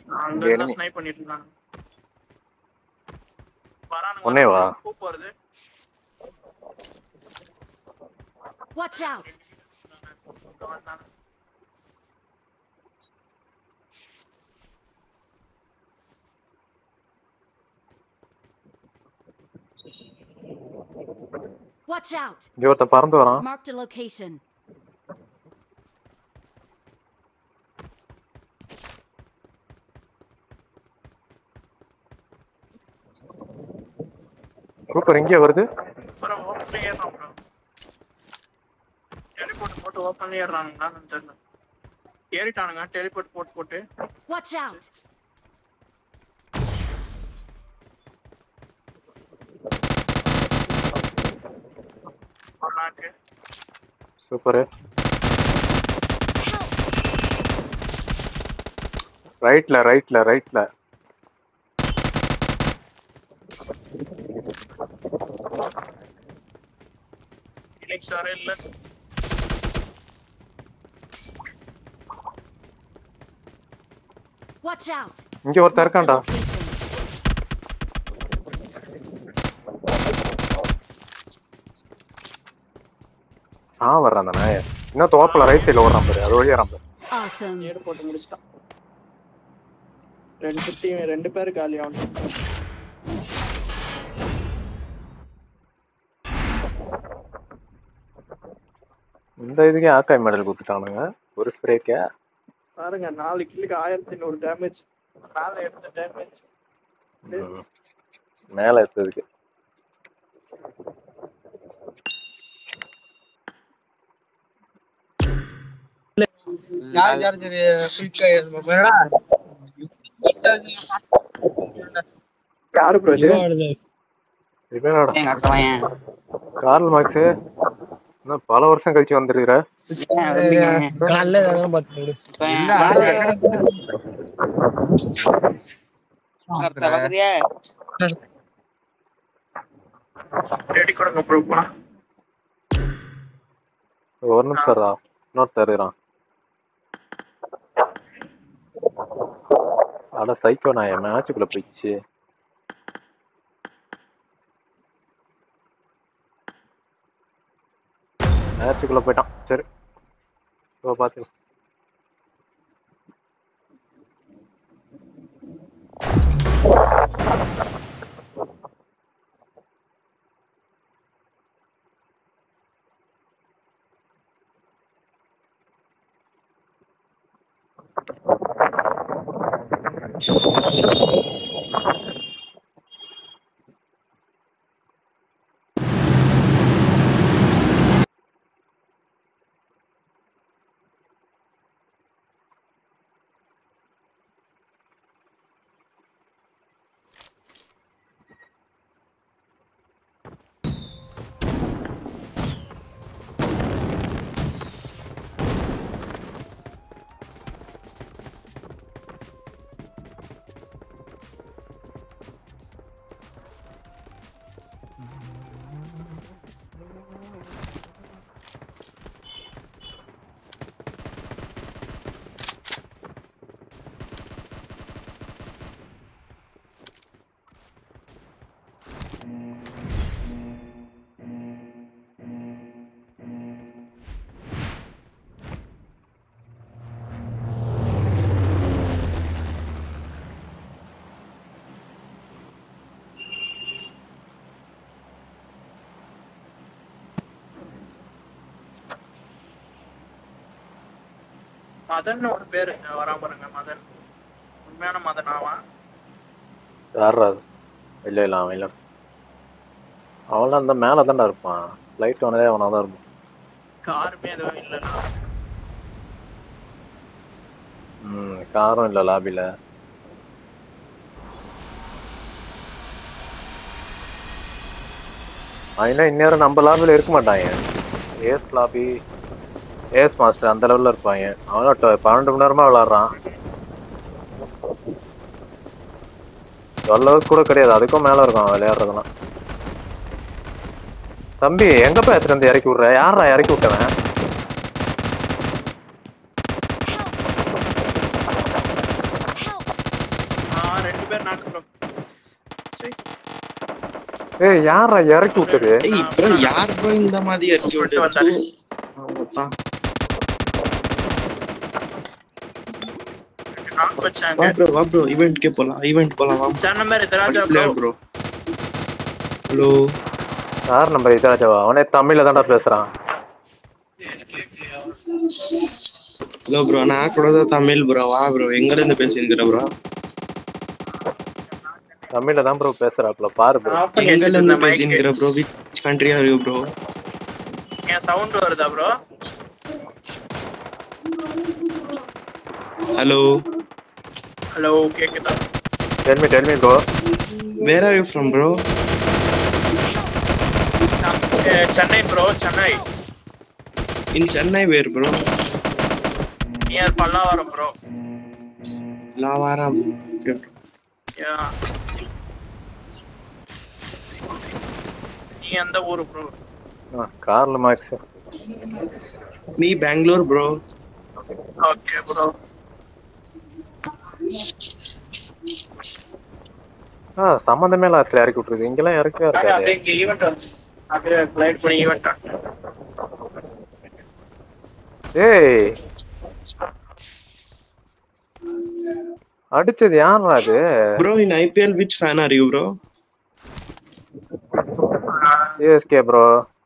ஸ்னைப் பண்ணிட்டு இருந்தாங்க. Watch out. Watch out. Marked a location. கூப்பர் இங்கே வருது. டெலிபோர்ட் போட்டு ஓப்பன்ல ஏறானுங்களான்னு தெரியல. ஏறிட்டானுங்க. டெலிபோர்ட் போட்டு போட்டு. Watch out! ஒரு நாக்கு. சூப்பரு. ரைட்ல ரைட்ல ரைட்ல சாரே இல்ல Watch out! இங்க a இருக்கான்டா. ஆ வர்றான் அந்த நாய இன்னும் தோப்பில் ரைட் சைடில் ஓடுறான் பாரு அது வழியா பாரு Awesome. ஏடு போட்டு முடிச்சிட்டான் ரெண்டு டீம் ரெண்டு பேர் காலி ஆகணும் இந்த இதுக்கே ஆக்காய் மெடல் கொடுத்துட்டானுங்க. ஒரு ஸ்ப்ரேக்கே பாருங்க நாலு கில்லுக்கு ஆயிரத்தி நூறு டேமேஜ் மேல எடுத்த டேமேஜ் மேலே எடுத்ததுக்கு. யார் என்னடா? யாரு ப்ரோ இது? கார்ல் மார்க்ஸ் இன்னும் பல வருஷம் கழிச்சு வந்துருக்கிற? ஒரு நிமிஷம் நோட் இன்னொருத்தர் அட சைக்கோ நான் என் மேட்சுக்குள்ள போயிடுச்சு. நேரத்துக்குள்ளே போயிட்டான். சரி. இப்போ பார்த்து மதன் ஒரு பேரு வரா பாருங்க மதன். உண்மையான மதன் ஆவான் யாரா இல்ல இல்ல அவன் இல்ல. அவன்லாம் அந்த மேல தான்டா இருப்பான். லைட் வந்ததே அவனா தான் இருப்பான். காருமே எதுவும் இல்லைண்ணா. ம் காரும் இல்ல லாபில அவன் இந்நேரம் நம்ம லாபில இருக்க மாட்டாங்க ஏஸ் லாபி ஏஸ் மாஸ்டர் அந்த லெவல்ல இருப்பாங்க. அவனும் பன்னெண்டு மணி நேரமா விளாடுறான். டுவெல் ஹவர்ஸ் கூட கிடையாது. அதுக்கும் மேல இருக்கும் அவன் விளையாடுறதுலாம் தம்பி எங்க போய் எடுத்துட்டு வந்து இறக்கி விடுற? யாரா இறக்கி விட்டவன்? Help! ஆ ரெண்டு பேர் நாக்கு ப்ரோ சரி ஏய் யாரா இறக்கி விட்டது யார் ப்ரோ இந்த மாதிரி இறக்கி விட்டு நாக்கு வச்சாங்க வா ப்ரோ வா ப்ரோ ஈவென்ட்க்கே போலாம் ஈவென்ட் போலாம் வா sir number Raja bro player bro hello யார் நம்பர் இதாச்சவா அவனே தமிழ்ல தான்டா பேசுறான். ஹலோ ப்ரோ நான் கூட தான் தமிழ் ப்ரோ வா ப்ரோ எங்க இருந்து பேசியிருக்கிற ப்ரோ தமிழ்ல தான் ப்ரோ பேசுறாப்ல பாரு ப்ரோ எங்க இருந்து பேசியிருக்கிற bro which country are you bro N sound வருதா ப்ரோ ஹலோ ஹலோ கேக்குதா tell me tell me bro where are you from bro நான், அஹ், Chennai bro Chennai in Chennai where bro near Pallavaram bro லாவாரம் நீ எந்த ஊரு ப்ரோ கார்ல மேக்ஸ் மீ பெங்களூர் ப்ரோ ஓகே ப்ரோ ஆ சம்மந்தமே இல்ல ஆத்துல இறக்கி விட்டுருக்கு இங்கெல்லாம் இறக்கவே இருக்காது. அது இங்க ஈவென்ட் வந்து. அப்படியே ஃபிளைட் பண்ணி ஈவென்ட் ஏய். அடிச்சது யாரா அது bro in IPL which fan are you bro CSK bro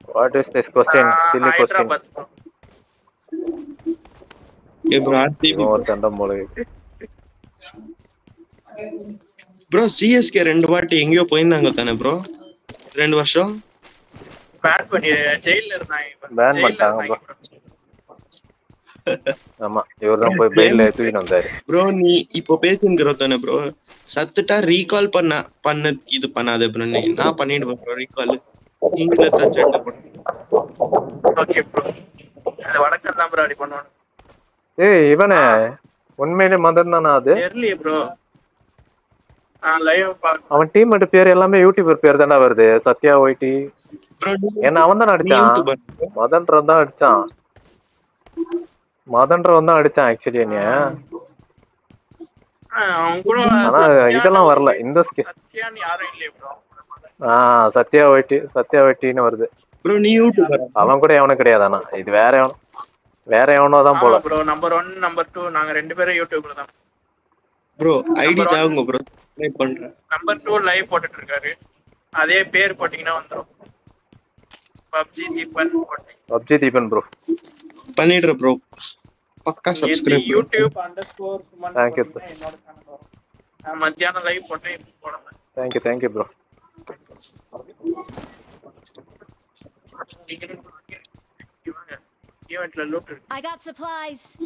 what is this question silly bro. ஏ ப்ரோ ஆர்சிபி ஒரு தண்டம் போல இருக்கு. ப்ரோ சிஎஸ்கே ரெண்டு வாட்டி எங்கேயோ போயிருந்தாங்க தானே ப்ரோ ரெண்டு வருஷம்? பேன் பண்ணி ஜெயில்ல இருந்தாங்க ஜெயில்ல பண்ணிட்டாங்க. ஆமா இவர் தான் போய் பெயில தூக்கிட்டு வந்தாரு. ப்ரோ நீ இப்போ பேசிங்கிற தானே ப்ரோ சத்துட்டா ரீகால் பண்ண பண்ண இது பண்ணாத ப்ரோ நீ. நான் பண்ணிடுவேன் ப்ரோ ரீகால் நீங்களே தான் சட்டை போட்டு ஓகே ப்ரோ அது வடக்கம் தான் ப்ரோ அடி பண்ணுவானு ஏய் இவனே. உண்மையிலே மதன் தானா அது? தெரியலையே ப்ரோ நான் லைவ் பாக்க அவன் டீம் மட்டும் பேர் எல்லாமே யூடியூபர் பேர் தானே வருது. சத்யா ஒய்டி ஏன்னா அவன் தானே அடிச்சான்? மதன்றவன் தான் அடிச்சான். மதன்றவன் தான் அடிச்சான் ஆக்சுவலி கூட ஆனா இதெல்லாம் வரல. இந்த ஸ்கி சத்யான்னு யாரும் இல்லையே ப்ரோ ஆ சத்யா ஒய்டி சத்யா ஒய்டின்னு வருது. ப்ரோ நீ யூடியூபர் அவன் கூட எவனும் கிடையாது ஆனா. இது வேற எவனும். வேற எவனோ தான் போல. Bro number one number two நாங்க ரெண்டு பேரும் யூடியூப்ல தான். ப்ரோ ஐடி தாங்க ப்ரோ ட்ரை பண்றேன். நம்பர் டூ லைவ் போட்டுட்டு இருக்காரு அதே பேர் போட்டீங்கன்னா வந்துரும். பப்ஜி தீபன் போட்டீங்க. பப்ஜி தீபன் ப்ரோ பண்ணிடுறேன் ப்ரோ பக்கா subscribe YouTube underscore Thank you, sir. என்னோட சேனல் வரும் நான் மத்தியானம் லைவ் போட்டேன் இப்போ போடுறேன் thank you thank you bro ஈவெண்ட்ல loot இருக்கு I got supplies.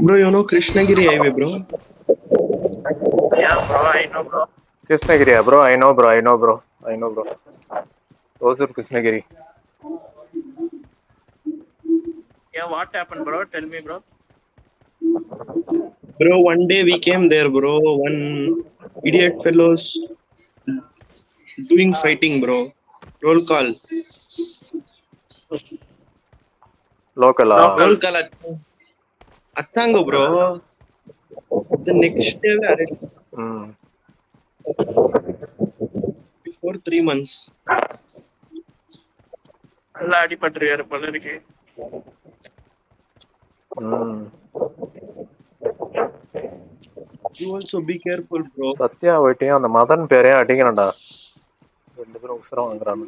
Bro, you know Krishnagiri Highway, bro? Yeah, bro, I know, bro. Krishnagiri, bro, I know, bro, I know, bro, I know, bro. Hosur Krishnagiri. Yeah, what happened, bro? Tell me, bro. Bro, one day we came there, bro. One idiot fellows doing fighting, bro. Roll call. Local. Roll call. Athango, bro. The next day we arrested. Mm. Before three months. நல்லா அடிபட்டிருக்காரு போல இருக்கு. You also be careful bro Sathya அந்த மதன் பேரையும் அடிக்கணும்டா. ரெண்டு பேரும் உசுரம் வாங்குறாங்க.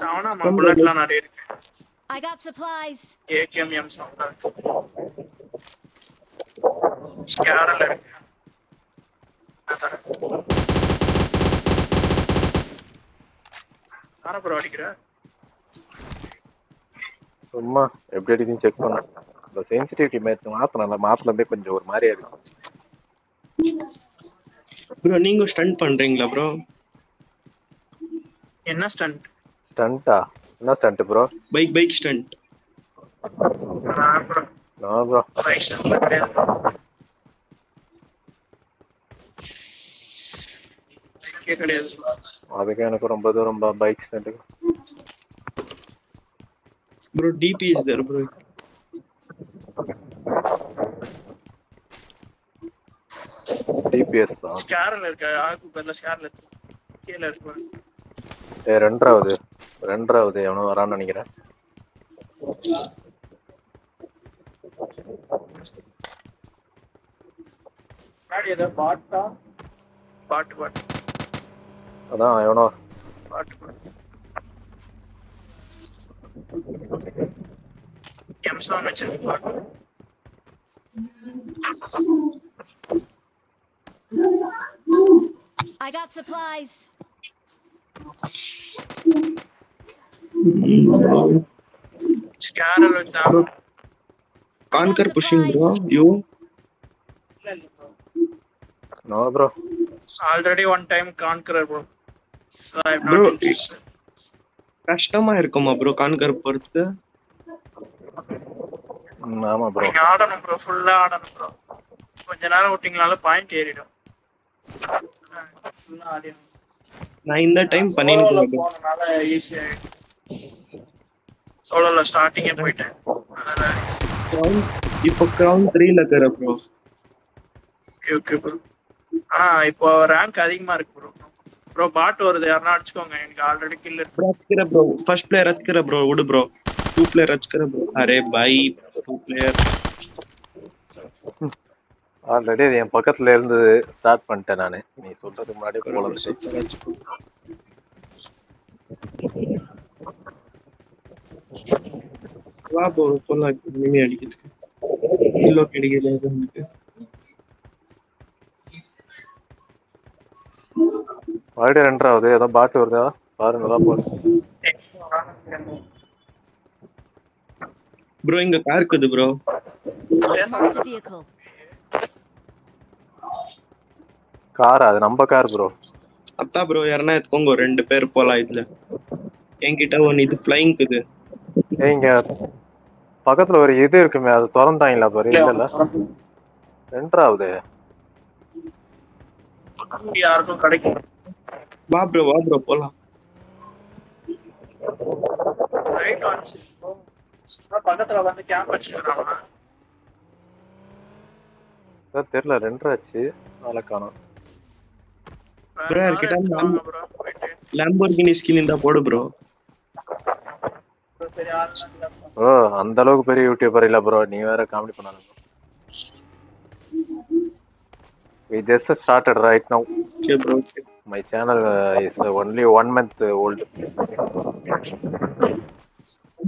சவனா புல்லட்லாம் நிறைய இருக்கு. I got supplies. AKM M சவுண்டா இருக்கு. ஸ்கேரல் இருக்கு. யார ப்ரோ அடிக்கிற. சும்மா எப்படி அடிக்குன்னு செக் பண்ண. இந்த சென்சிட்டிவிட்டி மேட்ச் மாத்தணும்ல மாத்தலந்தே கொஞ்சம் ஒரு மாதிரியா இருக்கு ப்ரோ நீங்க ஸ்டண்ட் பண்றீங்களா ப்ரோ என்ன ஸ்டண்ட் ஸ்டண்டா என்ன stunt bro bike bike stunt bro no bro bike stunt கிடையாது அதுக்கு எனக்கு ரொம்ப தூரம் bike ஸ்டண்ட்டுக்கு bro DP is there bro DPS தான் ஸ்கேரல் இருக்கு? ஆக்கு பதிலா ஸ்கேரல் இருக்கு கீழே இருக்கு. ஏ ரெண்டாவது. ரெண்டாவது எவனோ வரான்னு நினைக்கிறேன். முன்னாடி ஏதோ பாட்டா? பாட்டு பாட்டு. அதான் எவனோ. பாட்டு பாட்டு. எம் செவன் வச்சிருக்கு பாட்டு I got supplies. ஸ்கேரல் வச்சா conqueror pushing bro you know bro already one time conqueror bro so I Bro. Not interest கஷ்டமா இருக்குமா ப்ரோ கான்கர் பொறுத்து? ஆமா ப்ரோ நீங்க ஆடணும் ப்ரோ ஃபுல்லா ஆடணும் ப்ரோ கொஞ்ச நேரம் விட்டீங்கனாலும் பாயிண்ட் ஏறிடும். ஃபுல்லா ஆடிடும் நான் இந்த டைம் பண்ணிருக்கேன். போனனால ஈஸி ஆயிடும். சோலோல ஸ்டார்டிங்கே போயிட்டேன். இப்போ கிரவுன் த்ரீல இருக்கிற ப்ரோ ஓகே ஓகே ப்ரோ ஆ இப்போ ரேங்க் அதிகமா இருக்கு ப்ரோ ப்ரோ பாட் வருது. யாருன்னா அடிச்சுக்கோங்க. எனக்கு ஆல்ரெடி கில் இருக்கு. ப்ரோ அச்சுக்கிற ப்ரோ ஃபர்ஸ்ட் பிளேயர் அச்சுக்கிற ப்ரோ விடு ப்ரோ டூ பிளேயர் அச்சுக்கிற ப்ரோ அரே பை டூ பிளேயர் ஆல்ரெடி அது என் பக்கத்துல இருந்து ஸ்டார்ட் பண்ணிட்டேன் நானு. நீ சொல்றதுக்கு முன்னாடி போல வா ப்ரோ சொல்லலாம் இனிமே அடிக்கிறதுக்கு. கிடைக்கல எனக்கு மறுபடியும் ரெண்டாவது ஏதோ பாட்டு வருதா? பாருங்களா போடு ப்ரோ இங்க கார் இருக்குது ப்ரோ. கார் அது நம்ம கார் ப்ரோ அத்தா ப்ரோ யாருன்னா எடுத்துக்கோங்க ரெண்டு பேர் போலாம் இதுல. என்கிட்ட ஒன்னு இது பிளைங் ஏய் இங்க பக்கத்துல ஒரு இது இருக்குமே அது திறந்தாங்களா பாரு இல்ல ரெண்டாவது யாருக்கும் கிடைக்கும் வா ப்ரோ வா ப்ரோ போலாம். ரைட் வந்துச்சு பக்கத்துல வந்து கேம்ப் வச்சுக்கிறாங்க சார் தெரியல ரெண்டாச்சு நாளை காணும். Bro, யார்கிட்ட நான்- ப்ரோ போயிட்டு. லேம்போர்கினி ஸ்கின் இருந்தா போடு ப்ரோ ஓ அந்த அளவுக்கு பெரிய யூடியூபர் இல்ல ப்ரோ நீ வேற காமெடி பண்ணாத we just started right now. Okay bro my channel uh, is only one month old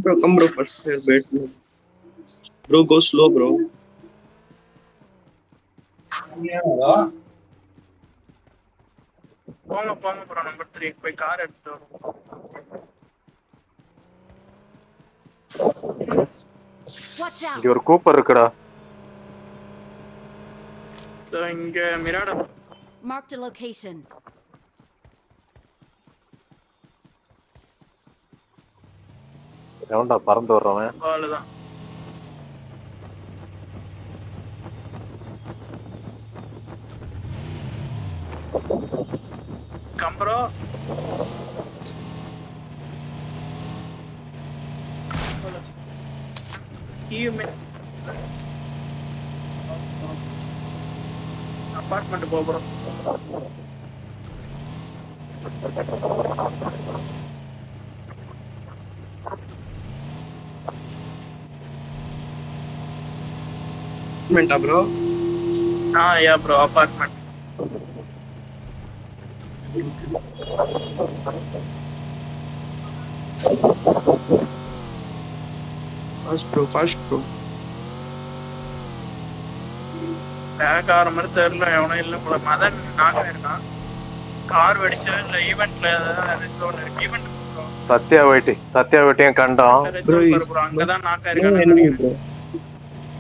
bro come bro first player bad bro go slow bro போங்க போங்க ப்ரோ நம்பர் த்ரீ போய் கார் எடுத்துட்டு வரும் Watch out. இங்க ஒரு கூப்பர் இருக்குடா So, இங்க மிராட Marked a location. எவன்டா பறந்து வர்றவன்? பால் தான் கம்பரோ அப்பார்ட்மெண்ட் போகிறோம் அப்பார்ட்மெண்ட்டா ப்ரோ ஆ yeah bro apartment fast bro fast bro back ஆகிற மாதிரி தெரியல எவனும் இல்லை போல. மதன் நாக இருக்கான். கார் வெடிச்சா இல்ல ஈவெண்ட்ல ஏதாவது இருக்கு. ஈவெண்ட் சத்யா வெயிட்டி சத்யா வெயிட்டியும் கண்டோம். அங்கதான் நாக்கா bro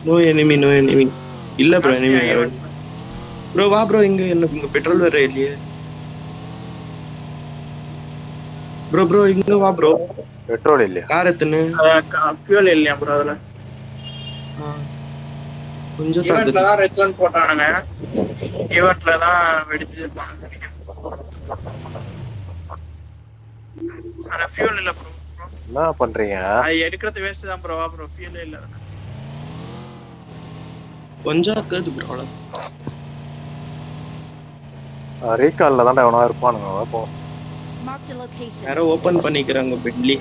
no enemy no enemy இல்ல ப்ரோ எனிமி ப்ரோ வா ப்ரோ இங்க என்ன இங்க பெட்ரோல் வேற இல்லையே. ப்ரோ ப்ரோ இங்க வா ப்ரோ பெட்ரோல் இல்லையா? கார் எத்துன்னு. ஃபியூல் இல்லையா ப்ரோ அதுல? கொஞ்சம் ஈவெண்ட்ல தாத்து தான் ரெட் ஒன் போட்டானுங்க. ஈவெண்ட்ல தான் வெடிச்சிருப்பாங்க ஆனா ஃபியூல் இல்ல ப்ரோ என்ன பண்றீங்க? அது எடுக்கிறது வேஸ்ட் தான் ப்ரோ ப்ரோ ஃபியூல் இல்ல. கொஞ்சம் அக்காது ப்ரோ அவ்வளோ ரீகால்ல தான்டா எவனா இருப்பானுங்க போ. Marked a location. யாரோ ஓபன் பண்ணிக்கிறாங்க பெட்லி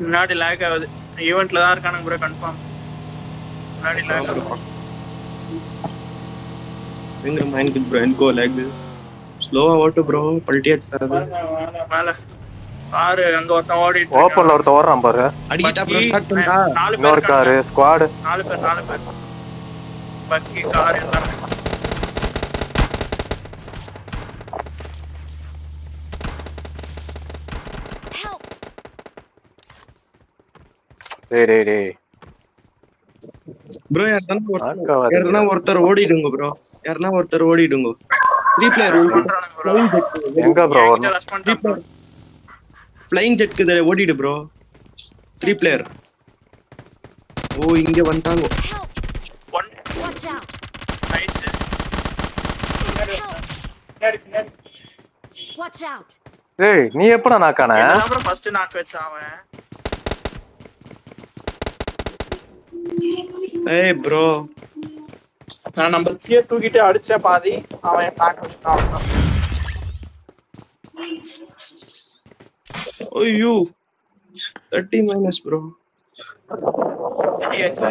முன்னாடி லேக் ஆகுது. ஈவெண்ட்ல தான் இருக்கானுங்க ப்ரோ கன்ஃபார்ம் முன்னாடி லேக் ஆகுது. எங்க மைனுக்கு ப்ரோ என்கோ லேக் ஸ்லோவா ஓட்டு ப்ரோ மேல, மேல. காரு அங்க ஒருத்தன் ஓடிட்டு ஓப்பன்ல ஒருத்த ஓடுறான் பாரு. அடிக்கிட்டா ப்ரோ ஸ்டார்ட் பண்ணா நாலு இன்னொரு பேர் காரு ஸ்குவாடு நாலு பேர் நாலு பேர். பக்கி கார் எல்லாமே! டேய் டேய் டேய். ப்ரோ யாருன்னா ஒருத்தர் ஓடிடுங்க ப்ரோ யாருன்னா ஒருத்தர் ஓடிடுங்க. த்ரீ பிளேயர் பண்றானுங்க bro. எங்க ப்ரோ என்கிட்ட வரணும் rush பண்ணிட்டான் bro. ஃப்ளைங் ஜெட்க்கு ஓடிடு ப்ரோ த்ரீ பிளேயர் ஓ இங்க out! டேய் நீ எப்படா நாக்கான bro first knock வச்சான் அவன்? ஏய் ப்ரோ நான் நம்ம கீழே தூக்கிட்டு அடிச்சேன் பாதி அவன் knock வச்சுட்டான். அவ்வளவுதான். ஐயோ தேர்ட்டி மைனஸ் ப்ரோ அடியாச்சு.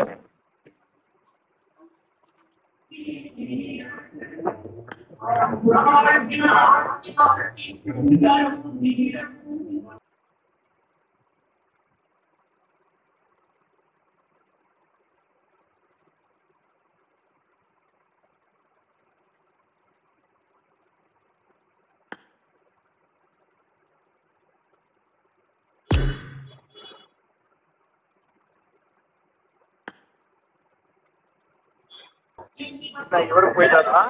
நான் இவரு போயிட்டாரா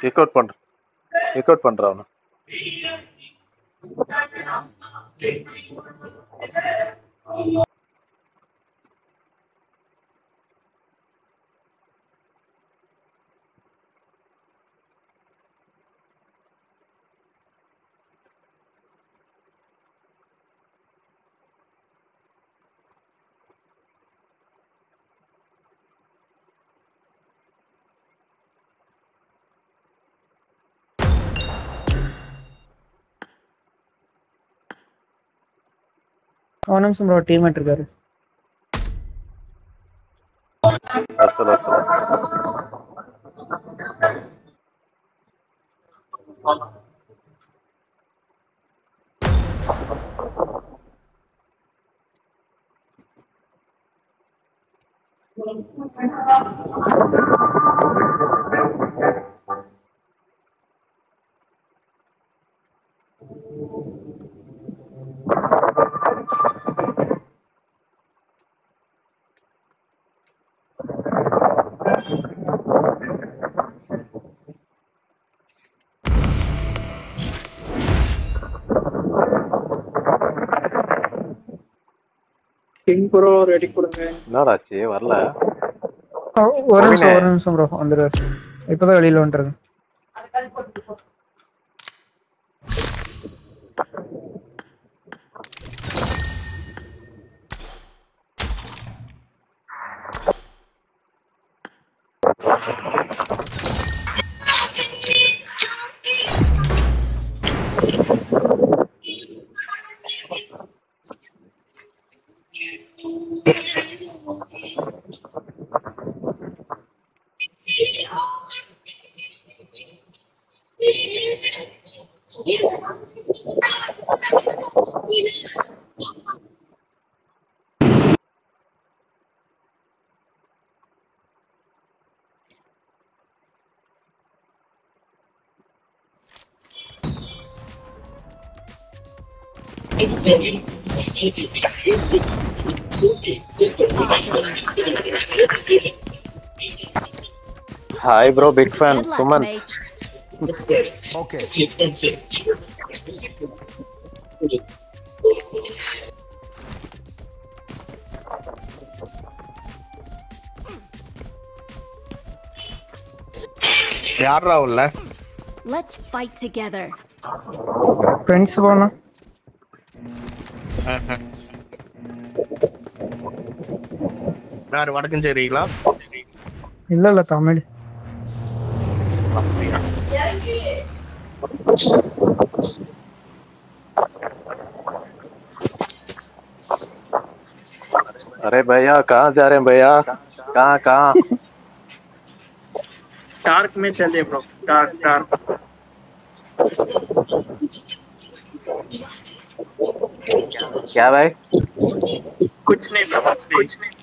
கிக் அவுட் கிக் அவுட் அவனை. ஒரு நிமிஷம் ப்ரோ டீம்மேட் இருக்காரு சொல்லு, ப்ரோ ரெடி கொடுங்க. என்னடாச்சு? வரல. ஒரு நிமிஷம் ஒரு நிமிஷம் ப்ரோ வந்துருவாரு இப்பதான் வெளியில வந்துருங்க Hi bro big fan Good luck, Suman mate. யாரா உள்ள Let's fight together. ஃப்ரெண்ட்ஸ் போனா யாரு வடக்கஞ்சேரிங்களா இல்ல இல்ல தமிழ் अरे भैया कहाँ जा रहे हैं भैया कहाँ कहाँ डार्क में चलिए ब्रो डार्क डार्क क्या भाई कुछ नहीं ब्रो कुछ नहीं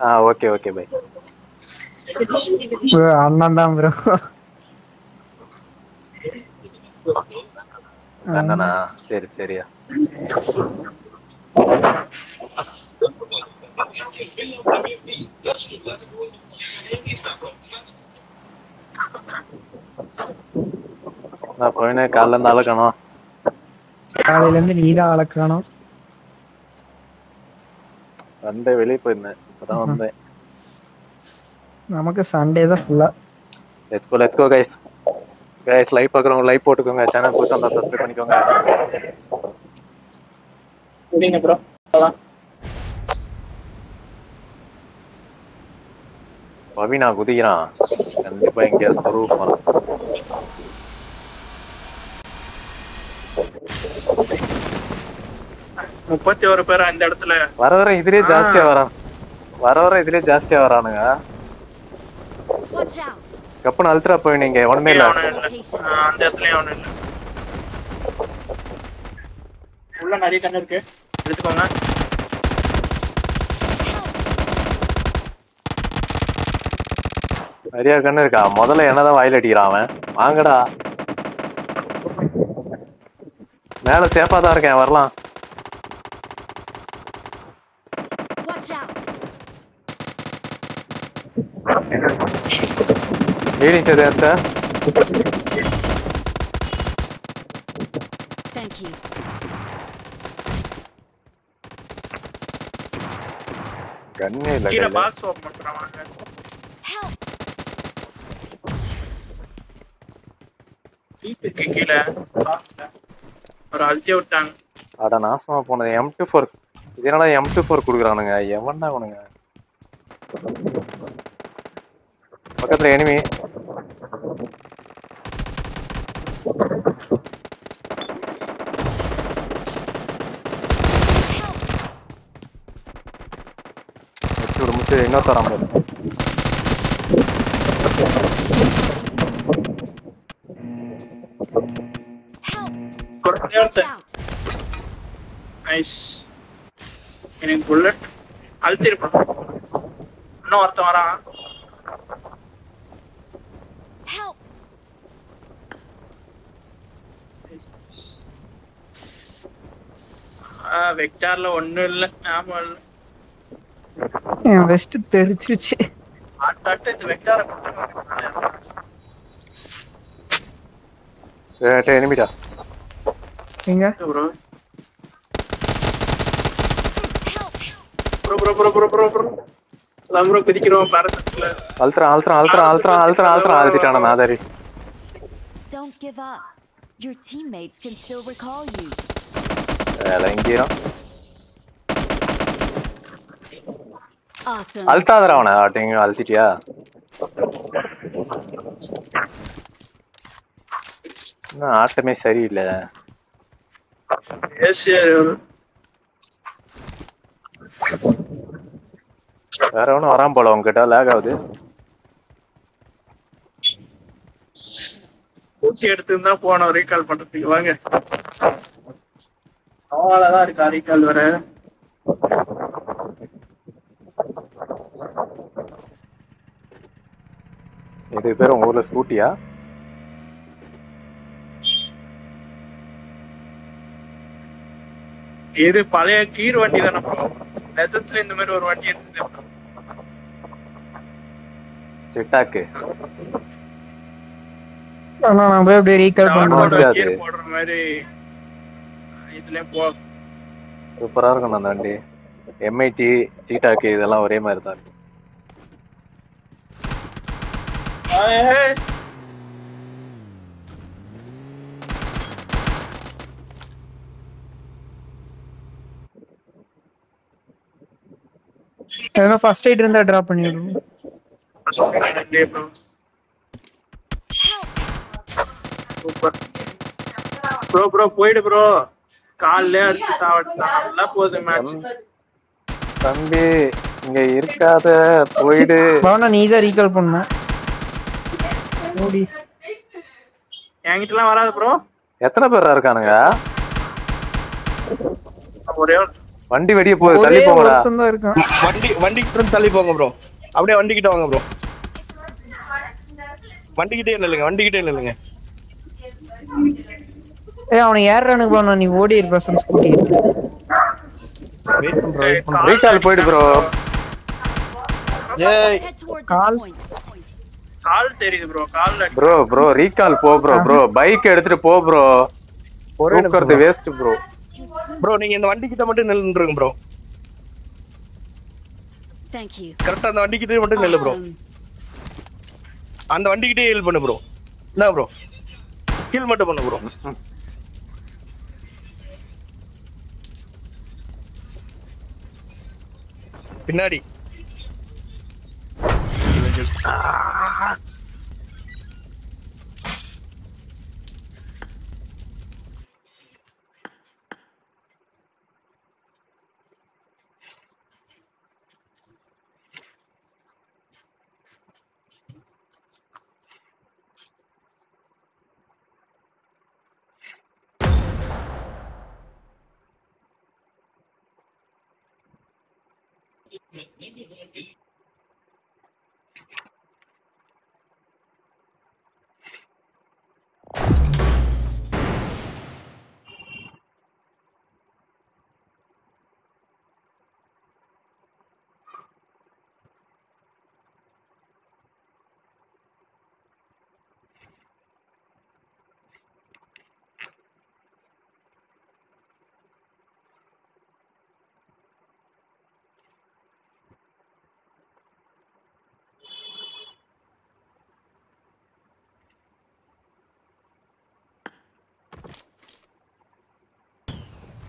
हाँ ओके ओके भाई bro, அண்ணன் தான் ப்ரோ அண்ணனா சரி சரியா நான் போயினே காலைல இருந்து அழகணும் காலையில இருந்து நீதான் அளக்கணும் வந்தேன் வெளியே போயிருந்தேன். இப்பதான் வந்தேன். நமக்கு சண்டே தான் ஃபுல்லா let's go let's go guys guys live பார்க்குறவங்க லைவ் போட்டுக்கோங்க. சேனல் போட்டு அந்த சப்ஸ்கிரைப் பண்ணிக்கோங்க. சரிங்க ப்ரோ பவினா குதிக்கிறான். கண்டிப்பா எங்கேயாவது சொருவு போறான் முப்பத்தி ஒரு பேர் அந்த இடத்துல. வர வர இதுலயே ஜாஸ்தியா வரான் வர வர இதுலயே ஜாஸ்தியா வரானுங்க. கப்புன்னு அழுத்துறா போய் நீங்க ஒண்ணுமே இல்ல. அவனும் இல்ல. ஆ, அந்த இடத்துலயும் அவனு இல்ல. உள்ள நிறைய கண்ணு இருக்கு. எடுத்துக்கோங்க. நிறைய கண்ணு இருக்கா? முதல்ல என்னதான் வாயில் அடிக்கிறான் அவன்? வாங்கடா. மேல சேஃபா தான் இருக்கேன் வரலாம். லீடிங் சேதத்தை Thank you. கண்ணே இல்ல கீழே. பாக்ஸ் ஓபன் இருக்கு கீழே பாக்ஸ்ல அவர் அழுத்தி விட்டாங்க. அட நாசமா போனது. எம் டூ ஃபோர் இதனால எம் டூ ஃபோர் கொடுக்குறானுங்க. எவன்டா அவனுங்க? பக்கத்துல எனிமி முச்சு இன்னொருத்தரம் பாரு. ஒருத்தன் out. நைஸ் எனக்கு புல்லட் அழுத்திருப்பான் இன்னும் ஒருத்தன் வரான். Help. ஆ வெக்டார்ல ஒண்ணும் இல்ல. ஆமா இல்ல. என் வெஸ்ட் தெரிச்சிருச்சு. ஆட்டாட்டு இந்த வெக்டாரை கொடுத்துருவாங்க ஏ எனிமிடா எங்க bro Help. Bro bro bro bro bro bro அதான் ப்ரோ குதிக்கிறோம் பாரதத்துல அழுத்துறான் அழுத்துறான் அழுத்துறான் அழுத்துறான் அழுத்துறான் அழுத்துறான் அழுத்திட்டான நாதாரி Don't give up. Your teammates can still recall you. விளங்கிறோம் Awesome. அழுத்தாதடா அவனை ஆட்டிங்க அழுத்திட்டியா இன்னும் ஆட்டமே சரியில்லை ஏசியா வேற ஒன்றும் வராம போல உங்ககிட்ட லேக் ஆகுது. ஊசி எடுத்துருந்தா போனோம் ரீகால் பண்றதுக்கு. வாங்க. அவ்வளவுதான் இருக்கா ரீகால் வேற? இது பேர் உங்க ஊர்ல ஸ்கூட்டியா? இது பழைய கீர் வண்டி தானே ப்ரோ லெசன்ஸ்ல இந்த மாதிரி ஒரு வண்டி இருந்தது. சிட்டாக்கு ஆனா நான் போய் அப்படியே ரீகால் முடியாது. கீர் போடுற மாதிரி இதுலயும் போ. சூப்பரா இருக்கும் அந்த வண்டி. எம்ஐடி சீட்டாக்கு இதெல்லாம் ஒரே மாதிரி தான் எதனா ஃபர்ஸ்ட் எய்ட் இருந்தா டிராப் பண்ணி விடுவோம் நன்றி bro. சூப்பர் ப்ரோ ப்ரோ போயிடு ப்ரோ கால்ல அடிச்சு சாவடிச்சுதான் நல்லா போகுது மேட்ச் தம்பி இங்க இருக்காத. போயிடு. பவனா நீ தான் ரீகால் பண்ண. ஓடி. என்கிட்ட எல்லாம் வராது ப்ரோ எத்தனை பேரா இருக்கானுங்க? ஒரே ஒரு வண்டி வெடிய போகுது ஒரே தள்ளி போங்கடா. வண்டி வண்டி கிட்ட இருந்து தள்ளி போங்க ப்ரோ அப்படியே வண்டி கிட்ட வாங்க ப்ரோ வண்டி கிட்டே இல்லைங்க வண்டி கிட்டே இல்லைங்க ஏய் அவனை ஏறானுக்கு போனா நீ ஓடி இருப்ப சம் ஸ்கூட்டி. வெயிட் பண்றோம் ரீகால் போயிடு ப்ரோ ஏய் point. கால் தெரியுது ப்ரோ கால் ப்ரோ ப்ரோ ரீகால் போ ப்ரோ ப்ரோ பைக் எடுத்துட்டு போ ப்ரோ ஒரே வேஸ்ட் ப்ரோ ப்ரோ நீங்க இந்த வண்டி கிட்ட மட்டும் நில்லுங்க ப்ரோ Thank you. கரெக்டா அந்த வண்டி கிட்ட மட்டும் நில்லு ப்ரோ. அந்த வண்டிக்கிட்டே ஹீல் பண்ணு ப்ரோ என்ன ப்ரோ ஹீல் மட்டும் பண்ணு ப்ரோ பின்னாடி.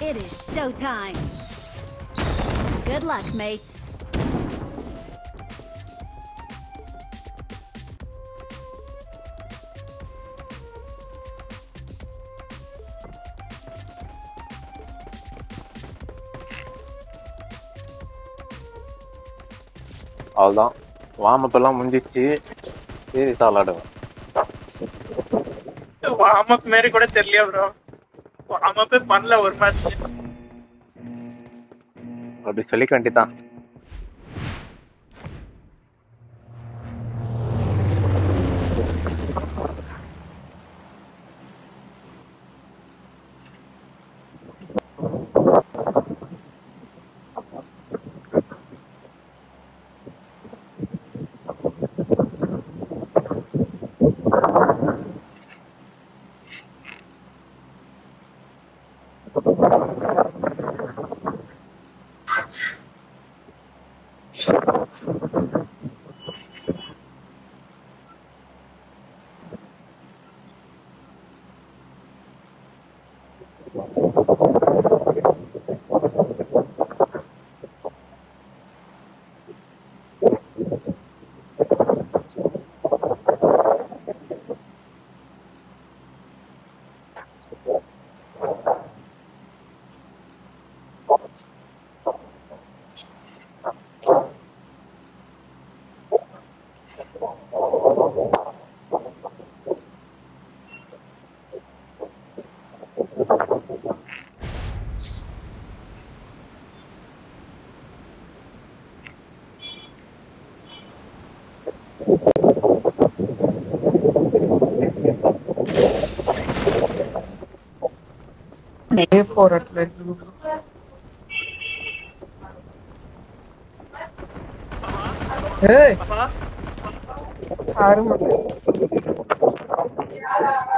It is showtime. Good luck, mates. அவ்வளோதான் வார்ம் எல்லாம் முடிஞ்சிச்சு சீரியஸாக விளாடுவேன் வார்ம் அப் மாரி கூட தெரியல ப்ரோ அவன் போய் பண்ணல ஒரு மேட்ச் அப்படி சொல்லிக்க வேண்டியதான்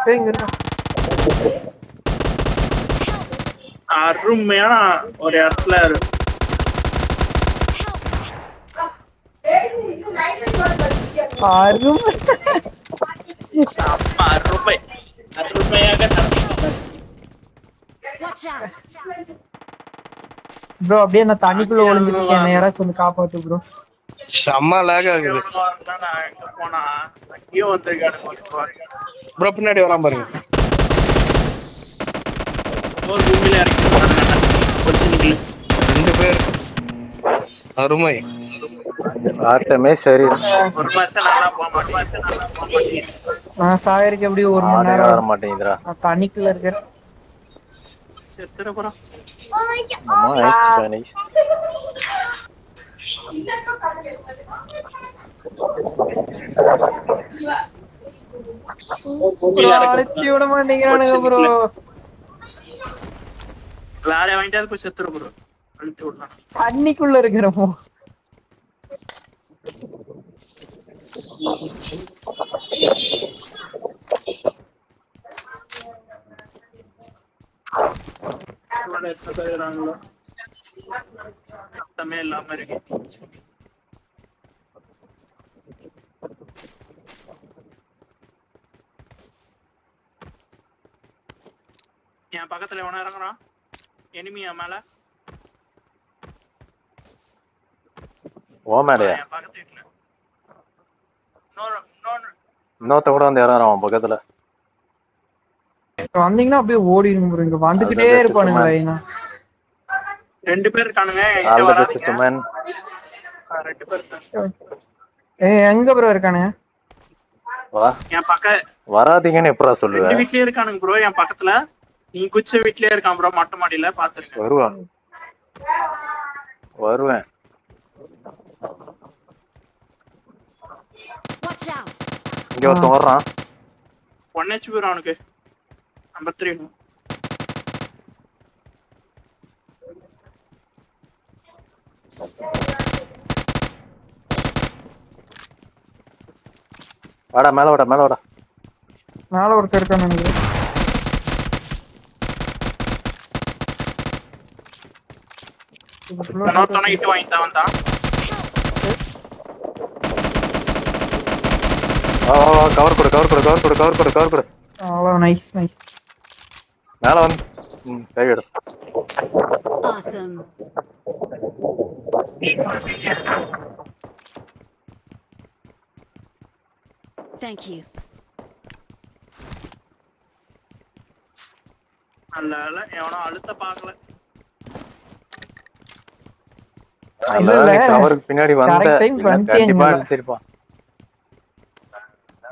இங்க இருக்கா அருமையான ஒரு இடத்துல இரு அருமை செம்ம அருமை அருமையாக நடந்தது. Watch out! ப்ரோ அப்படியே நான் தண்ணிக்குள்ள ஒளிஞ்சிட்டு இருக்கேன். என்னை யாராச்சும் வந்து காப்பாத்து ப்ரோ செம்ம லேக் ஆகுது. நேரம் ப்ரோ பின்னாடி வராம பாருங்க. ரெண்டு பேர். அருமை. ஆட்டமே சரி. சாயருக்கு எப்படி ஒரு மணி ஆடே வர நேரம் மாட்டேங்குதுடா தண்ணிக்குள்ள இருக்கேன். செத்துற போறான் விட மாட்டேங்கிறானுங்க ப்ரோ வேற வாங்கிட்டு போய் செத்துற ப்ரோ அழுத்தி விடலாம் தண்ணிக்குள்ள இருக்கிறோமோ இவ்வளவு எத்தனை பேர் இருக்காங்களோ சத்தமே இல்லாம இருக்கு என் பக்கத்துல எவனா இறங்குறான் எனிமி என் மேல ஓ வீட்டுல. இன்னொரு இன்னொன்னு இன்னொருத்த கூட வந்து இறங்குறான் பக்கத்துல. வந்தீங்கன்னா அப்படியே ஓடிடுங்க ப்ரோ இங்க வந்துகிட்டே இருப்பானுங்க. லைனா ரெண்டு பேர் இருக்கானுங்க வராதீங்க. ரெண்டு பேர். ஏ எங்க ப்ரோ இருக்கானுங்க? வா. என் பக்க வராதீங்கன்னு எப்படா சொல்லுவ? ரெண்டு வீட்லயே இருக்கானுங்க ப்ரோ என் பக்கத்துல. நீ குச்ச வீட்லயே இருக்கான் ப்ரோ மொட்டை மாடியில பாத்துருக்கேன். வருவான். வருவேன்! இங்க ஒருத்தன் வர்றான். ஒன் ஹெச்பி அவனுக்கு. நம்பர் த்ரீ வாடா மேல வாடா மேல வாடா. மேல ஒருத்தர் இருக்கானுங்க இன்னொருத்தவன இட்டு வாங்கிட்டு தான் வந்தான் கவர் கொடு கவர் கொடு கவர் கொடு கவர் கொடு கவர் கொடு. அவ்வளோ நைஸ் நைஸ் மேல வந்து ம் கை எடு Awesome. Thank you. எவனோ அழுத்த. கவருக்கு பின்னாடி வந்த கண்டிப்பா. அழுத்திருப்பான்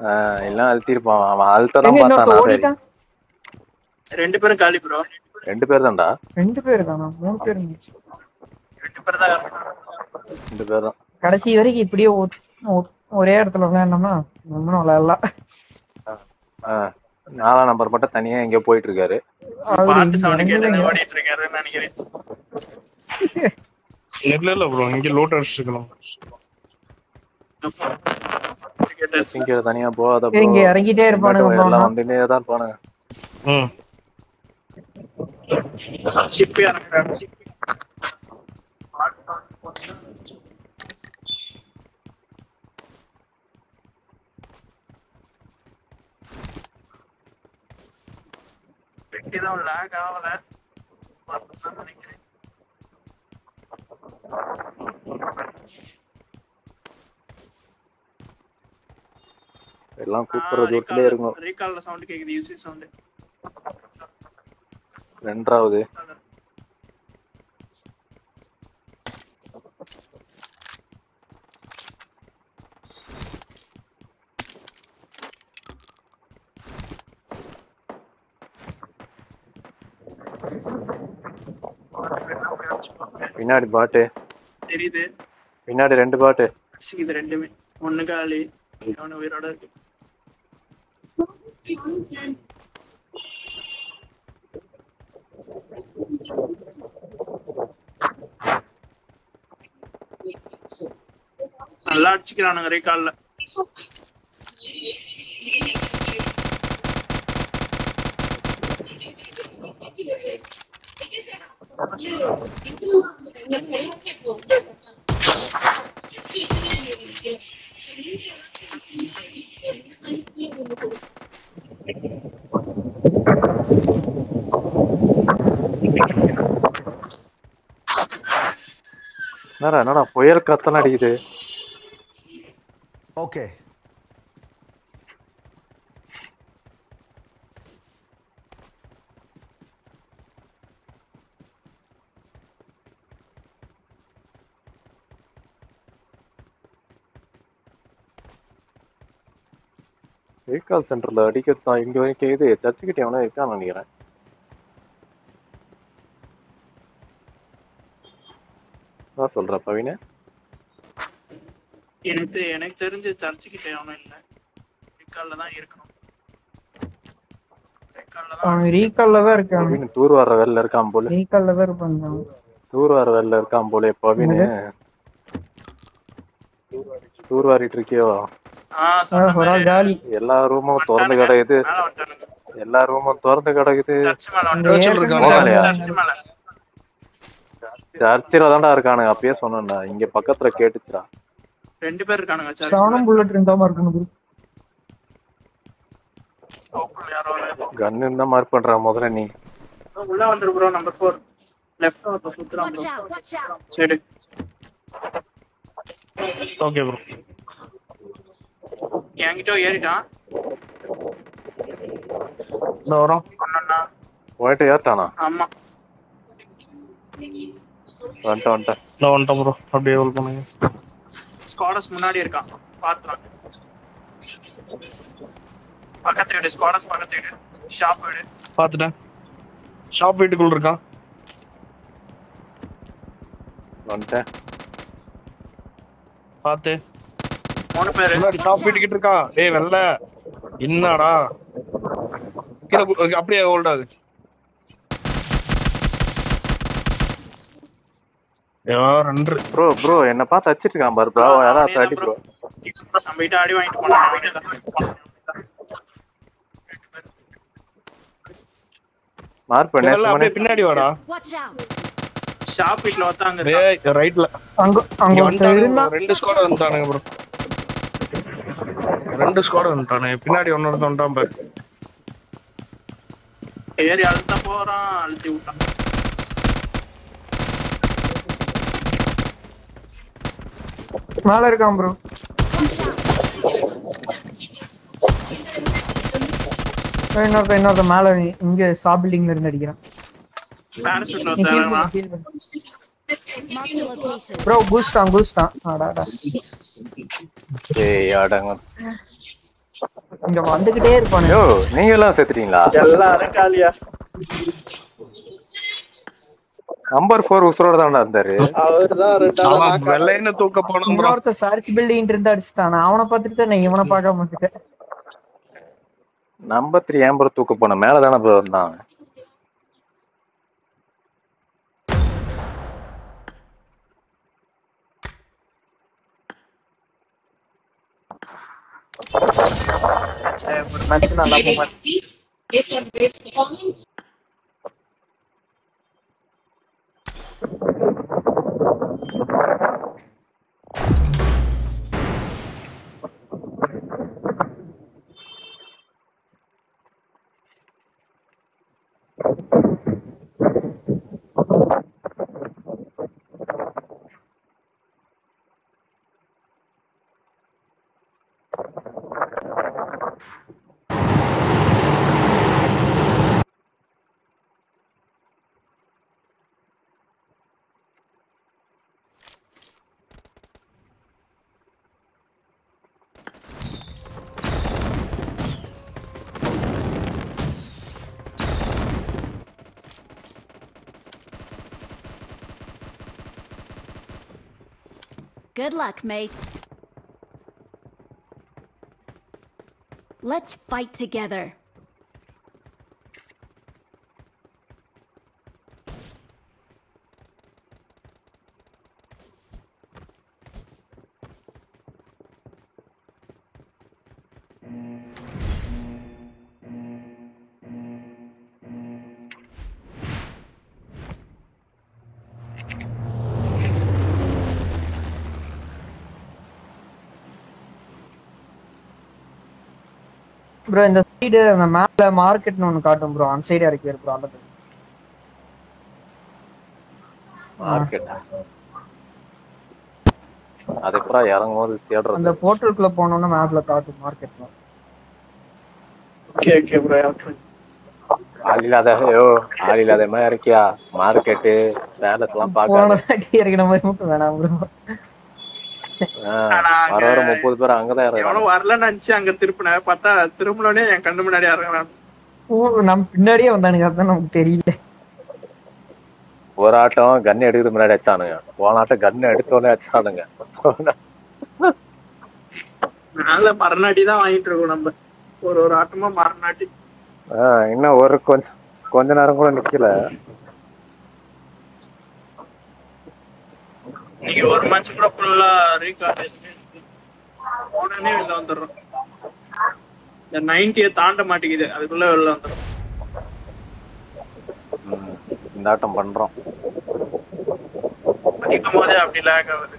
ஆஹ் இல்ல அழுத்திருப்பான் அவன் அழுத்ததான் பார்த்தான் இன்னொருத்த நான் சரி. ஓடிட்டான் ரெண்டு பேரும் காலி ப்ரோ ரெண்டு பேர் தான்டா ரெண்டு பேர் தானா மூணு பேர் இருந்துச்சு. ரெண்டு பேர் தான். ரெண்டு பேர் தான் கடைசி வரைக்கும் இப்படியே ஒரே இடத்துல விளையாண்டோம்னா ஒன்றும் விளையாடலாம் ஆஹ் நாலாம் நம்பர் மட்டும் தனியா எங்கேயோ போயிட்டு இருக்காரு. ஓடிட்டு இருக்காருன்னு நினைக்கிறேன். இல்ல இல்ல ப்ரோ இங்க லோட் அடிச்சிருக்கலாம் இங்க தனியா போகாத இங்க இறங்கிட்டே இருப்பானுங்க வந்துட்டே தான் இருப்பானுங்க ம் சிப்பி இறங்குறாரு சிப்பி வெட்டிதான் லேக் ஆகல பார்த்துதான் நினைக்கிறேன் எல்லாம் கூப்பிடுற தூரத்திலே இருக்கும் ரீகால்ல சவுண்ட் கேக்குது யூசி சவுண்ட் ரெண்டாவது. பின்னாடி பாட்டு. தெரியுது. பின்னாடி ரெண்டு பாட்டு. அடிச்சுக்குது ரெண்டுமே. ஒண்ணு காலி அவனு உயிரோட இருக்கு. நல்லா அடிச்சுக்கிறானுங்க ரீகால்ல என்னடா என்னடா புயல் கத்தலாம் அடிக்குது. Okay. ரீகால் சென்டர்ல அடிக்கிறது தான் இங்க வரைக்கும் இது சர்ச்சு கிட்ட எவனா இருக்கான்னு நினைக்கிறேன். சொல்ற பவினு எனக்கு எனக்கு தெரிஞ்ச சர்ச்சுக்கிட்ட எவனும் இல்ல. ரீகால்ல தான் இருக்கணும். ரீகால்ல தான் இருக்கான் வர போல. ரீகால்ல தான் இருப்பாங்க. அவன். தூர் வர வேலைல இருக்கான் போல பவினு. தூர் வாரிட்டு இருக்கியோ? எல்லா ரூமும் திறந்து கிடக்குது. எல்லா ரூமும் திறந்து கிடக்குது சர்ச் மேல இந்த வந்துட்டானுங்க இருக்கான். போகலையா? சர்ச் மேல சர்ச்சில தான்டா இருக்கானுங்க. அப்பயே சொன்னேன்டா. இங்க பக்கத்துல கேட்டுச்சுடா. ரெண்டு பேர் இருக்கானுங்க சர்ச் சவனம் புல்லட் இருந்தாம இருக்கணும் கன்னு இருந்தா மார்க் பண்ற முதல்ல நீ. உள்ள வந்துரு ப்ரோ நம்பர் ஃபோர் லெஃப்ட் வந்து சுத்துறான் ப்ரோ! சரி. ஓகே ப்ரோ என்கிட்ட ஏறிட்டான் இந்த வரோம் அண்ணா போயிட்டு ஏத்தானா ஆமா. வந்துட்டேன் வந்துட்டேன். நான் வந்துட்டேன் ப்ரோ அப்படியே ஹோல்ட் பண்ணுங்க. ஸ்குவாடஸ் முன்னாடி இருக்கான். பாத்துறான் பக்கத்து வீடு ஸ்குவாடஸ் பக்கத்து வீடு. ஷாப் வீடு. பார்த்துட்டேன் ஷாப் வீட்டுக்குள்ள இருக்கான் வந்துட்டேன். பார்த்து மூணு பேரு. முன்னாடி ஷாப் வீட்டுக்கிட்ட இருக்கான் டேய் வெள்ள. என்னடா? கீழே அப்படியே ஹோல்ட் ஆகுது ஐயோ, ரெண்டு ப்ரோ ப்ரோ என்ன பார்த்து அடிச்சிட்டு இருக்கான் பாரு ப்ரோ யாராவது அடி ப்ரோ நம்ம கிட்ட அடி வாங்கிட்டு. மார்க் பண்ணு அப்படியே பின்னாடி வாடா! ஷாப் வீட்ல இருக்கான். டேய் ரைட்ல அங்க அங்க ஒருத்தன் bro. ரெண்டு ஸ்குவாட் வந்துட்டானுங்க ப்ரோ ரெண்டு ஸ்குவாட் வந்துட்டானுங்க. பின்னாடி ஒன்னு வந்துட்டான் பாரு. ஏறி அழுத்த போறான் அழுத்தி விட்டான். மேல இருக்கான் ப்ரோ இன்னொருத்த இன்னொருத்த மேல இங்க சா பில்டிங்ல இருந்து அடிக்கிறான். ப்ரோ பூஸ்டான் பூஸ்டான் ஆடாடா ஏய் அடங்க இங்க வந்துகிட்டே இருப்பானு. யோ நீங்க எல்லாம் செத்துட்டீங்களா? எல்லாரும் காலியா? நம்பர் ஃபோர் உசுரோட தான்டா இருந்தாரு அவர்தான் ரெண்டாவது அவன் வெள்ளைன்னு தூக்க போனோம் ப்ரோ இன்னொருத்த சர்ச் பில்டிங் இருந்து அடிச்சுட்டான் நான் அவனை பார்த்துட்டு தான் நான் இவனை பார்க்காம வந்துட்டேன் நம்பர் த்ரீ ஏம்பர் தூக்க போன மேல தானே ப்ரோ இருந்தான் Good luck, mates. Let's fight together. Bro இந்த சைடு அந்த மேப்ல மார்க்கெட்னு ஒன்னு காட்டும் ப்ரோ அந்த சைடு இறக்கி ப்ரோ அந்த. மார்க்கெட் அது எப்படா இறங்கும் போது தேடுறது. அந்த போர்ட்டலுக்குள்ள போனோம்னா மேப்ல காட்டும் மார்க்கெட்ல ஓகே ஓகே ப்ரோ ஆள் இல்லாத ஐயோ ஆள் இல்லாத மாதிரி இருக்கியா? மார்க்கெட்டு பேலஸ் எல்லாம் போன இறக்கின மாதிரி மட்டும் வேணாம் ப்ரோ ஆ, ஆனா அங்க வர வர முப்பது பேர் அங்கதான் இறங்குறாங்க வரலன்னு நினைச்சு அங்க திருப்பினேன் பார்த்தா திரும்பினோடனே என் கண்ணு முன்னாடி இறங்குறான். ஓ நம்ம பின்னாடியே வந்தானுங்க. அதான் நமக்கு தெரியல. ஒரு ஆட்டம் கன் எடுக்கிற முன்னாடி அடிச்சானுங்க. போன ஆட்டம் கன் எடுத்தோடனே அடிச்சானுங்க. மேல மரணாட்டி தான் வாங்கிட்டு இருக்கோம் நம்ம. ஒரு ஒரு ஆட்டமா மரணாட்டி. ஆ, இன்னும் ஒரு கொஞ்ச கொஞ்ச நேரம் கூட நிக்கல. இன்னைக்கு ஒரு மேட்ச் கூட ஃபுல்லா ரீகார்ட் உடனே வெளில வந்துடுறோம். இந்த நைன்டியை தாண்ட மாட்டேங்குது. அதுக்குள்ள வெளில வந்துடும் இந்த ஆட்டம் பண்றோம். படிக்கும் போதே அப்படி லேக் ஆகுது.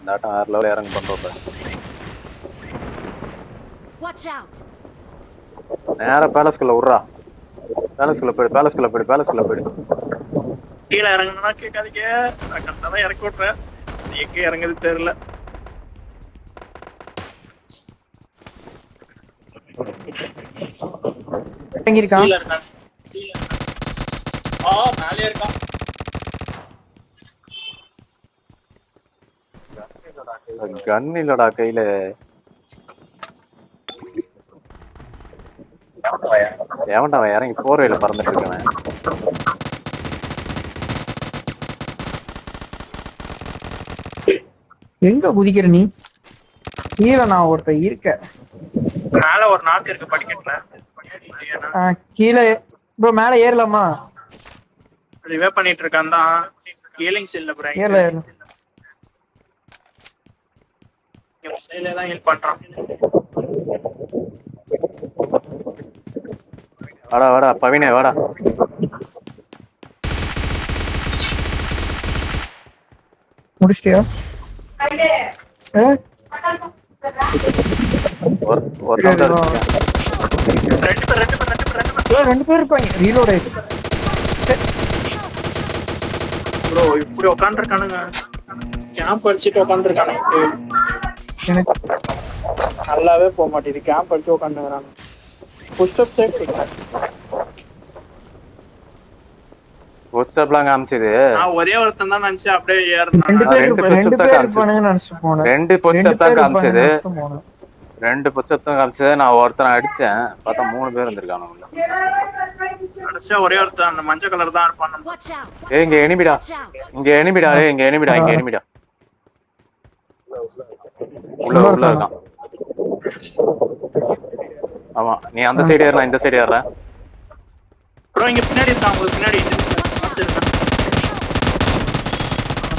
இந்த ஆட்டம் ஆறு லெவல் இறங்க பண்றோம். Watch out! நேரா பேலஸ்குள்ள விட்றா. பேலஸ்குள்ள போயிடு பேலஸ்குள்ள போயிடு பேலஸ்குள்ள போயிடு. கீழே இறங்கணும்னா கேட்காதீங்க. நான் கரெக்டாக தான் இறக்கி விட்றேன் எங்க இறங்குது தெரியல. இறங்கியிருக்கான். கீழே இருக்கான். கீழே இருக்கான். ஆ மேலே இருக்கான். கன் இல்லடா கையில. எவன்டா இறங்கி போர்வையில பறந்துட்டு இருக்கானே? எங்க குதிக்கிற நீ? கீழே நான் ஒருத்தன் இருக்கேன் மேல ஒரு நாக்கு இருக்கு படிக்கட்டுல. கீழே ப்ரோ மேல ஏறலாமா? ரிவே பண்ணிட்டு இருக்கான் தான். ஹீலிங்ஸ் இல்ல ப்ரோ ஏறல ஏறல சைடுல தான் ஹெல்ப் பண்றான். வாடா வாடா பவினே வாடா. முடிச்சிட்டியா? ரெண்டு பேர் ரெண்டு பேர் ரெண்டு பேர் ரெண்டு பேர். ஏய், ரெண்டு பேர் இருப்பாங்க. ரீலோட் ஆயிடுச்சு ப்ரோ இப்படி உட்காந்துருக்கானுங்க கேம்ப் அடிச்சுட்டு உட்காந்துருக்கானுங்க எனக்கு நல்லாவே போக மாட்டேங்குது. கேம்ப் அடிச்சு உட்காந்துக்கிறாங்க புஷ்டப் சேஃப் வாட்ஸ்அப்லாம் காமிச்சது. நான் ஒரே ஒருத்தன் தான் நினைச்சு அப்படியே ரெண்டு பேர் ரெண்டு பேர் போனேன். ரெண்டு தான் காமிச்சது. ரெண்டு தான் நான் ஒருத்தனை அடிச்சேன். பார்த்தா மூணு பேர் இருந்திருக்கானுங்க உள்ள. கடைசியா ஒரே ஒருத்தன் அந்த மஞ்சள் கலர் தான் இருப்பான்! ஏய் இங்க எனிமிடா! இங்க எனிமிடா. ஏய் இங்க எனிமிடா. இங்க எனிமிடா. உள்ள உள்ள இருக்கான். ஆமா. நீ அந்த சைடு ஏற நான் இந்த சைடு ஏறேன் ப்ரோ இங்க பின்னாடி இருக்கான் உங்களுக்கு பின்னாடி. பார்த்துருக்கேன்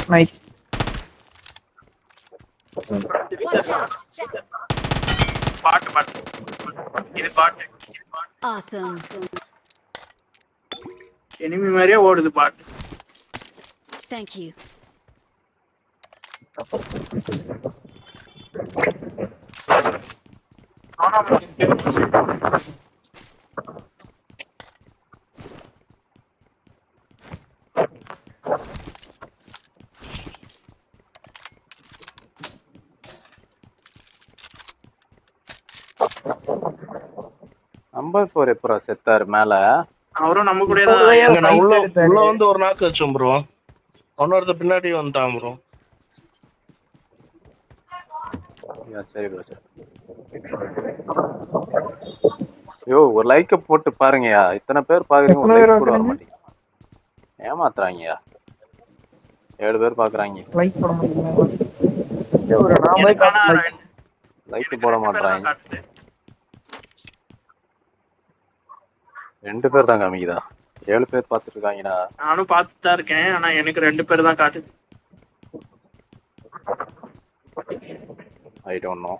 நைஸ் Watch out! பாட்டு பாட்டு இது பாட்டு Awesome. எனிமி மாதிரியே ஓடுது பாட்டு Thank you. ஆனா நம்பர் ஃபோர் எப்போ செத்தாரு மேல? அவரும் நம்ம கூட தான் இங்க நான் உள்ள fight எடுத்தாரு. உள்ள வந்து ஒரு நாக்கு வச்சோம் ப்ரோ பின்னாடி வந்துட்டான் ப்ரோ யா, சரி ப்ரோ சரி. யோ ஒரு லைக்க போட்டு பாருங்கயா இத்தனை பேர் பாக்குறீங்க ஒரு எத்தனை பேர் லைக் கூட வர பார்க்கறீங்க? மாட்டீங்க ஏமாத்துறாங்கயா ஏழு பேர் பாக்குறாங்க. லைக் போட like- லைட் போட பேர் மாட்டாங்க. ரெண்டு பேர் தான் காமிக்குதா? ஏழு பேர் பார்த்துட்டு இருக்காங்கடா நானும் பார்த்துட்டு தான் இருக்கேன். ஆனா எனக்கு ரெண்டு பேர் தான் காட்டுது ஐ டோன்ட் நோ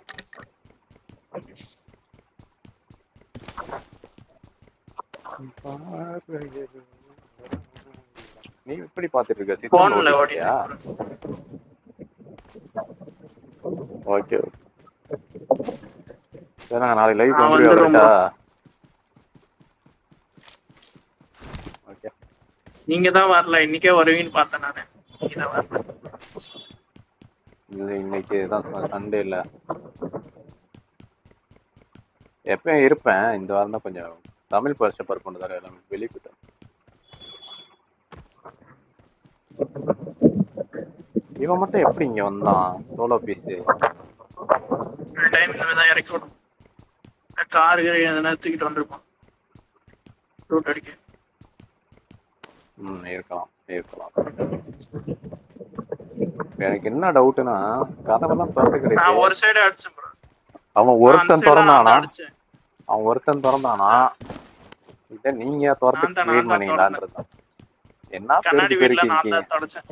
நீ எப்படி பார்த்துட்டு இருக்க போன்ல ஓடி ஓடியா ஓகே சரி நான் நாளைக்கு லைவ் ஓகே நீங்க தான் வரல. இன்னைக்கே வருவீங்கன்னு பார்த்தேன் நானு. நீங்க தான் வரல. இல்லை இன்னைக்கு தான் சண்டே இல்ல எப்பயும் இருப்பேன். இந்த வாரம் தான் கொஞ்சம் தமிழ் பரிசை பர் பண்ணதால எல்லாமே வெளியே போயிட்டேன் இவன் மட்டும் எப்படி இங்க வந்தான் சோலோ பீஸ் டைம் தான் இறக்கி விடும் காரு எதனா தூக்கிட்டு வந்திருப்பான் ரூட் அடிக்க. ம் இருக்கலாம் இருக்கலாம். எனக்கு என்ன டவுட்னா கதவெல்லாம் திறந்து கிடையாது ஒரு சைடு அடிச்சேன். அவன் ஒருத்தன் திறந்தானா? அவன் ஒருத்தன் திறந்தானா? இத நீங்க திறந்து கிளீன் பண்ணீங்களான்றது. என்ன பெருக்கு வீட்டுல நான் பெருக்கி தான் தொடச்சேன்.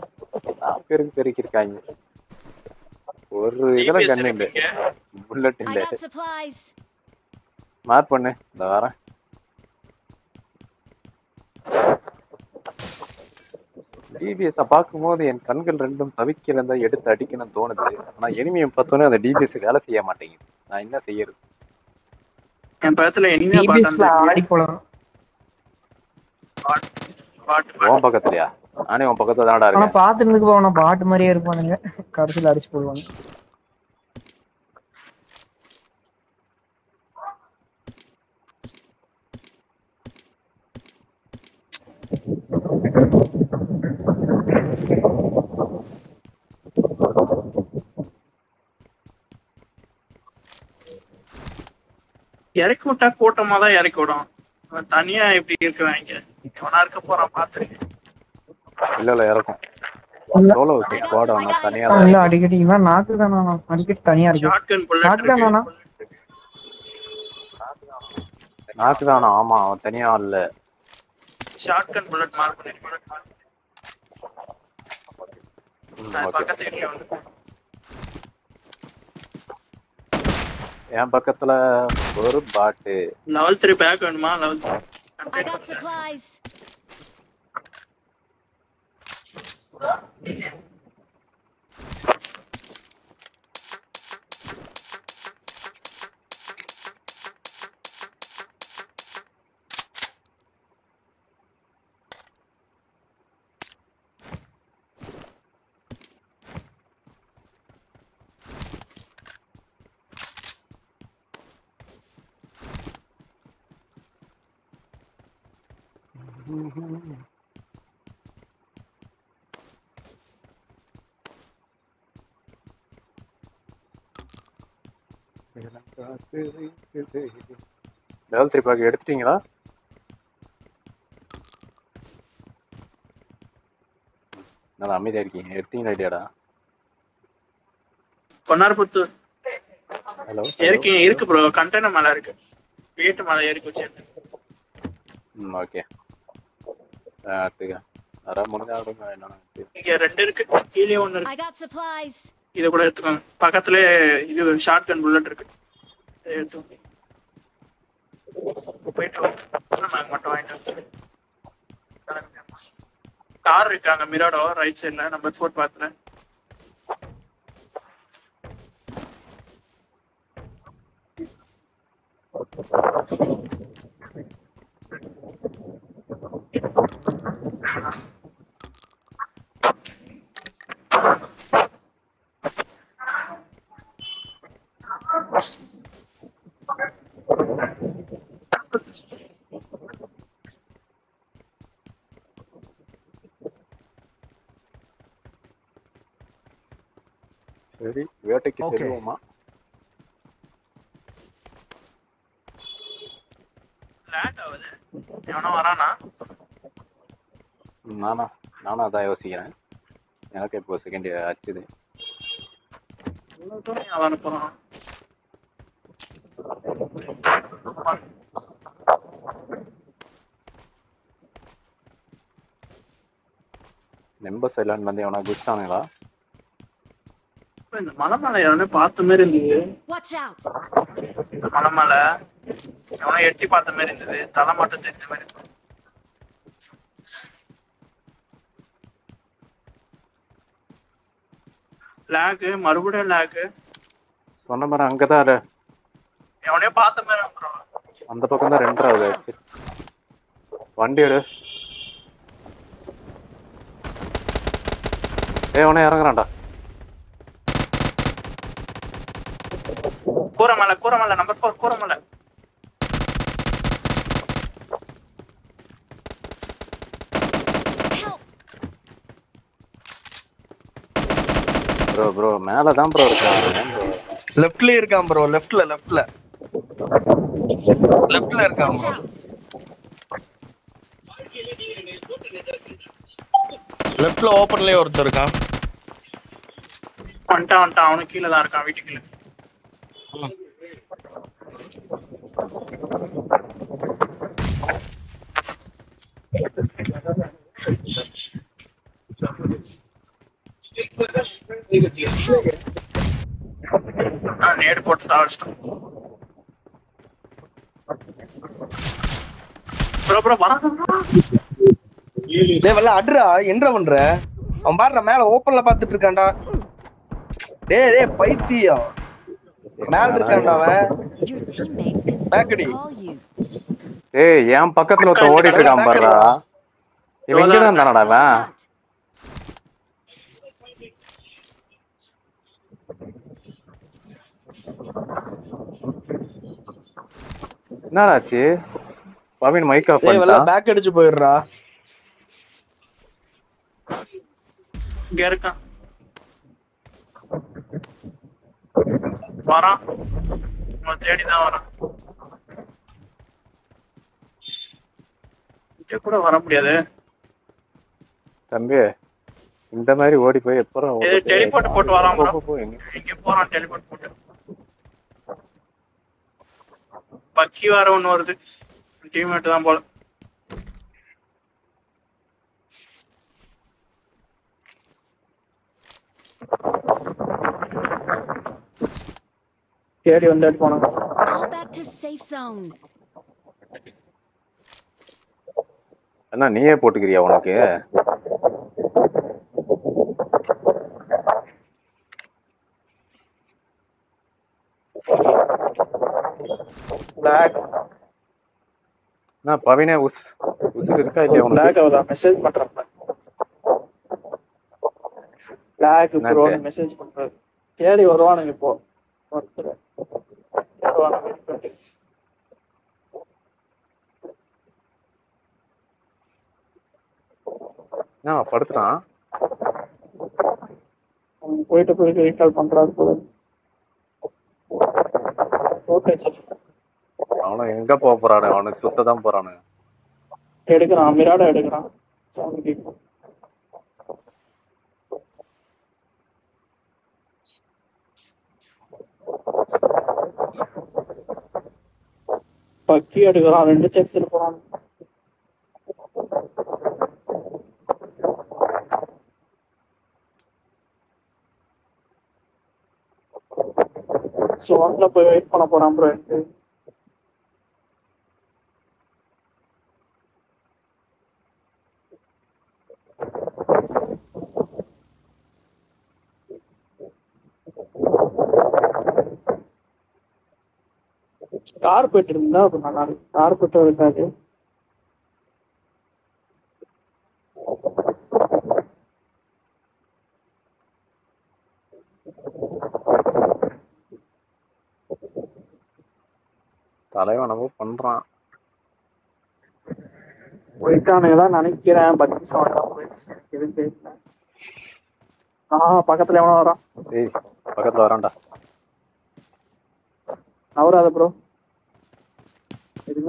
என்ன பெருக்கு பெருக்கி இருக்காங்க? ஒரு இதுல கண்ணு இல்ல. புல்லட் இல்ல. மார்க் பண்ணு. இந்த வரேன் டிபிஎஸ் பார்க்கும்போது என் கண்கள் ரெண்டும் தவிக்கிறதா எடுத்து அடிக்கணும்னு தோணுது. ஆனா எனிமியை பார்த்தோன்னே அந்த டிபிஎஸ் வேலை செய்ய மாட்டேங்குது. நான் என்ன செய்யறது? என் இனிமே டிபிஎஸ்ல ஆடி போலாம். உன் பக்கத்துலயா? நானே உன் பக்கத்துல தான்டா ஆனா பாத்துட்டு போன பாட்டு மாதிரியே இருப்பானுங்க. கடைசியில அடிச்சு போடுவாங்க இறக்கி விட்டா கூட்டமா தான் இறக்கி விடும். தனியா இப்படி இருக்குவாங்க? எவனா இருக்க போறான் பாத்துருக்கேன் இல்ல. இல்ல இறக்கும் சோலோ ஸ்குவாட் தனியா இல்ல அடிக்கடி. இவன் நாக்கு தானா அடிக்கடி தனியா இருக்கு. ஷாட்கன் நாக்கு புல்லட் தானா நாக்கு தானா ஆமா அவன் தனியா இல்ல. ஷாட்கன் புல்லட் மார்க் பண்ணி வந்து என் பக்கத்துல ஒரு பாட்டு. லெவல் த்ரீ பேக் வேணுமா? Level I got supplies. Level three bag எடுத்துட்டீங்களா? நல்லா அமைதியா இருக்கீங்க. எடுத்தீங்களா ஐடியாடா பொன்னார்புத்தூர். ஹலோ இருக்கு இருக்கு ப்ரோ கண்டெய்னர் மேல இருக்கு. வீட்டு மேல ஏறி வச்சு ம் ஓகே அடுத்துக்க யாராவது முடிஞ்சா விடுங்க என்னன்னு இங்க ரெண்டு இருக்கு. கீழே ஒண்ணு இருக்கு. I got supplies. இதை கூட எடுத்துக்கோங்க. பக்கத்துல இது ஷார்ட் கன் புல்லட் இருக்கு. இதை எடுத்துக்கோங்க போயிட்டு வாங்க. நாங்க மட்டும் வாங்கிட்டு கார் இருக்கு அங்க மிராடோ ரைட் சைடுல நம்பர் ஃபோர் பாத்துல சரி வேட்டைக்கு. செல்வோமா? நானா நானும் அதான் யோசிக்கிறேன். எனக்கு இப்போ செகண்ட் ஆச்சுது. இவ்வளவு தூரம் அவன் போறான் நெம்ப சைலண்ட் வந்து எவனா குடிச்சானுங்களா இப்ப இந்த மலை மேல எவனே பார்த்த மாதிரி இருந்தது! இந்த மலை மேல எவனோ எட்டி பார்த்த மாதிரி இருந்தது தலை மட்டும் தெரிஞ்ச மாதிரி. லேக்கு மறுபடியும் லேக்கு சொன்ன மாதிரி அங்கதான். எவனையோ பார்த்த மாதிரி அப்புறம் அந்த பக்கம் தான் ரெண்டாவது வண்டி எடு. ஏய் அவனே இறங்குறான்டா. கூரமலை கூரமலை நம்பர் ஃபோர் கூரமலை! ப்ரோ ப்ரோ மேல. தான் ப்ரோ இருக்கான்? லெஃப்ட்ல இருக்கான் ப்ரோ லெஃப்ட்ல லெஃப்ட்ல லெஃப்ட்ல இருக்காங்க. லெஃப்ட்ல ஓபன்லயே ஒருத்தர் இருக்கான். வந்துட்டான் வந்துட்டான். அவனுக்கு கீழே தான் இருக்கான் வீட்டுக்குள்ள. நான் நேடு போட்டு தாவச்சிட்டேன் ப்ரோ ப்ரோ வராத டேய் வெள்ள அட்ரா என்ன பண்ற? அவன் பாடுற மேல ஓப்பன்ல பாத்துட்டு இருக்கான்டா. டேய் டேய் பைத்தியம். மேல இருக்கான்டா அவன். ஏய் என் பக்கத்துல ஒருத்தன் ஓடிட்டு இருக்கான் பாருடா. இவன் இங்க தான் தானடா அவன்! என்னடாச்சு பவின் மைக் ஆஃப் பண்ணிட்டான். பேக் அடிச்சு போயிடுறா. இங்க இருக்கான் வரான் உங்களை தேடிதான் வரான். இங்க கூட வர முடியாது. தம்பி இந்த மாதிரி ஓடி போய் எப்பறம் teleport போட்டு வரான் இங்க போறான் டெலிபோர்ட் போட்டு. பக்கி வேற ஒண்ணு வருது. டீம்மேட் தான் போல. தேடி வந்து போனாங்க. என்ன நீயே போட்டுக்கிறியா உனக்கு? பவினே உஸ் உசுக்கு இருக்கா இல்லையா பிளாக் அவதா மெசேஜ் பண்றப்ப என்னது? ப்ரோ. மெசேஜ் பண்றாரு தேடி வருவானுங்க இப்போ. ஒருத்தர். என்ன படுத்துட்டான் அவன் போயிட்டு போயிட்டு ரீகால் பண்றாரு போல ஓகே சரி அவன் எங்க போக போறானு? அவனுக்கு சுத்த தான் போறானு. எடுக்கிறான் மிராட எடுக்கிறான். பக்கி எடுக்கிறான் ரெண்டு செக்ஸ் போறான் சோன்ல போய் வெயிட் பண்ண போறான் ப்ரோ எனக்கு கார்பெட் இருந்தா அப்ப நல்லா இருக்கும். கார்பெட்டும் இருக்காது. தலைவன் நம்ம பண்றான். போயிட்டானுங்க தான் நினைக்கிறேன். பத்தி சவுண்ட் போயிடுச்சு எனக்கு எதுவும் தெரியல. ஆ பக்கத்துல எவனோ வரான். பக்கத்துல வரான்டா. நவராத ப்ரோ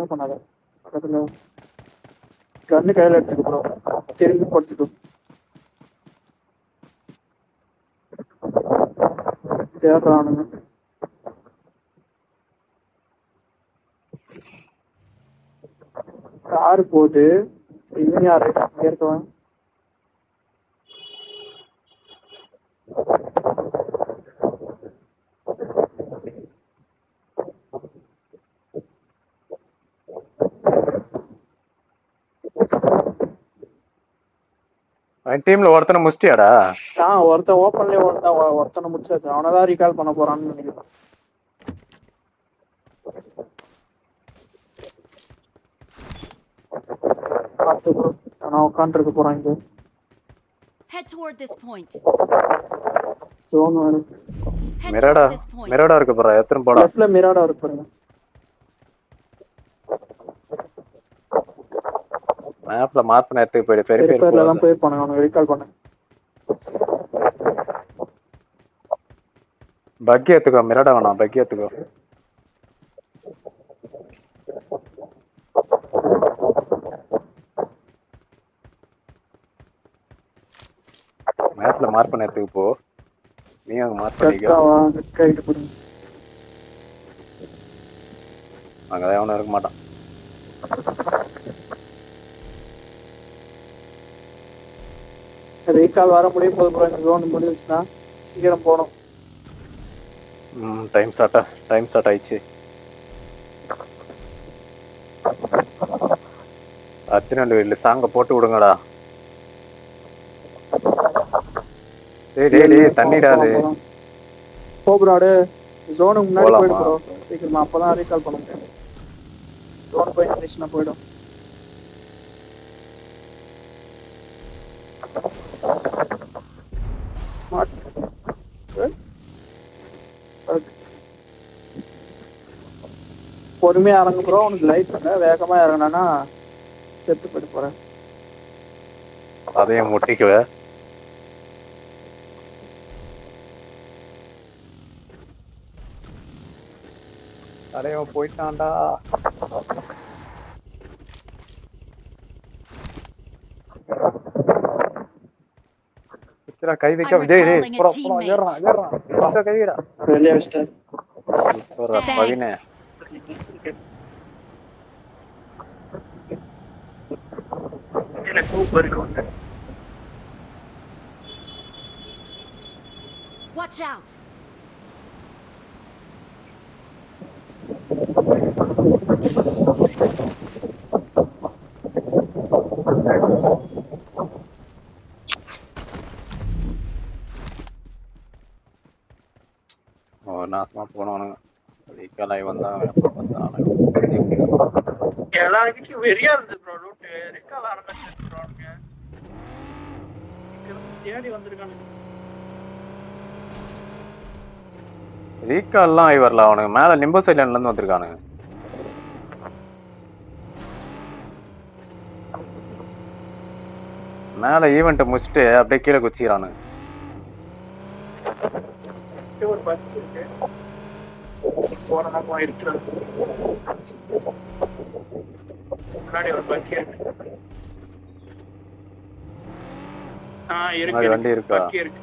பண்ணாத பக்கத்துல கண்ணு கையில எடுத்துக்க ப்ரோ திரும்பி படுத்துக்கோ தேடுறானுங்க யாரு போகுது. இவன் யாரு? இருக்கவன். டீம்ல ஒருத்தனை முடிச்சிட்டியாடா ஆஹ் ஒருத்தன் ஓப்பன்லயே ஒருத்தன் ஒருத்தனை முடிச்சாச்சு அவனதான் ரீகால் பண்ண போறான்னு நினைக்கிறேன். பார்த்து. நான் உட்காந்துருக்க போறேன் இங்க. Head toward this point. Zone வேணும். Head மிரடா இருக்கு போறா எத்தனை போடா? லெஃப்ட்ல மிராடா இருக்கு பாருங்க மேப்ல மாத்தின இடத்துக்கு போயிடு பெரிய ரிப்பேர்ல தான் பேர் போயிருப்பானுங்க அவனுக்கு ரீகால் பண்ண பக்கி எடுத்துக்கோ மிரடா வேணாம் பக்கி எடுத்துக்கோ மேப்ல மார்க் பண்ண இடத்துக்கு போ. நீ அங்க மார்க் பண்ணிக்கோ. அங்கதான் எவனும் இருக்க மாட்டான். ரீகால் வர முடியும் போது ப்ரோ இந்த ஜோன் முடிஞ்சிச்சுன்னா சீக்கிரம் போகணும். ம் டைம் ஸ்டார்ட் டைம் ஸ்டார்ட் ஆயிடுச்சு. அர்ஜுனன் வீட்டில் சாங்க போட்டு விடுங்கடா. டேய் டேய் டேய் தண்ணிடா அது. போ ப்ரோ அப்படியே ஜோனுக்கு முன்னாடி போயிடு? ப்ரோ சீக்கிரமா அப்பதான் ரீகால் பண்ண முடியும். ஜோன் போய் நின்றுச்சுன்னா போயிடும். பொறுமையா இறங்கு ப்ரோ உனக்கு லைட் பண்ண வேகமா இறங்கினா செத்து போயிட்டு போறேன். அதையும் முட்டிக்குவ. தலைவன் போயிட்டான்டா. கை வைக்க விஜய் டேய் போடா போடா ஃபர்ஸ்ட் கை வைடா. வெளியே வச்சிட்டாரு. பவினே. இல்ல சூப்பர் இருக்கு ஒண்ணு Watch out. ஓ நாசமா போனவனுங்க வீக்கலாய் வந்தாங்க பார்த்தானுங்க எல்லாருக்கிட்டையும் வெறியா இருந்தது ப்ரோ ரூட்டு ரெக்கால் ஆரம்பிச்சு ப்ரோ அவனுங்க இங்க இருந்து தேடி வந்திருக்கானுங்க ரீகால்லாம் ஆகி வரல அவனுங்க மேல நிம்போ சைலண்ட்ல இருந்து வந்திருக்கானுங்க. மேல ஈவெண்ட் முடிச்சுட்டு அப்படியே கீழே குச்சிக்கிறானுங்க இங்க ஒரு பஸ் இருக்கு. போனா போயிட்டு முன்னாடி ஒரு பஸ் இருக்கு. ஆ இருக்கு வண்டி இருக்கா? இருக்கு.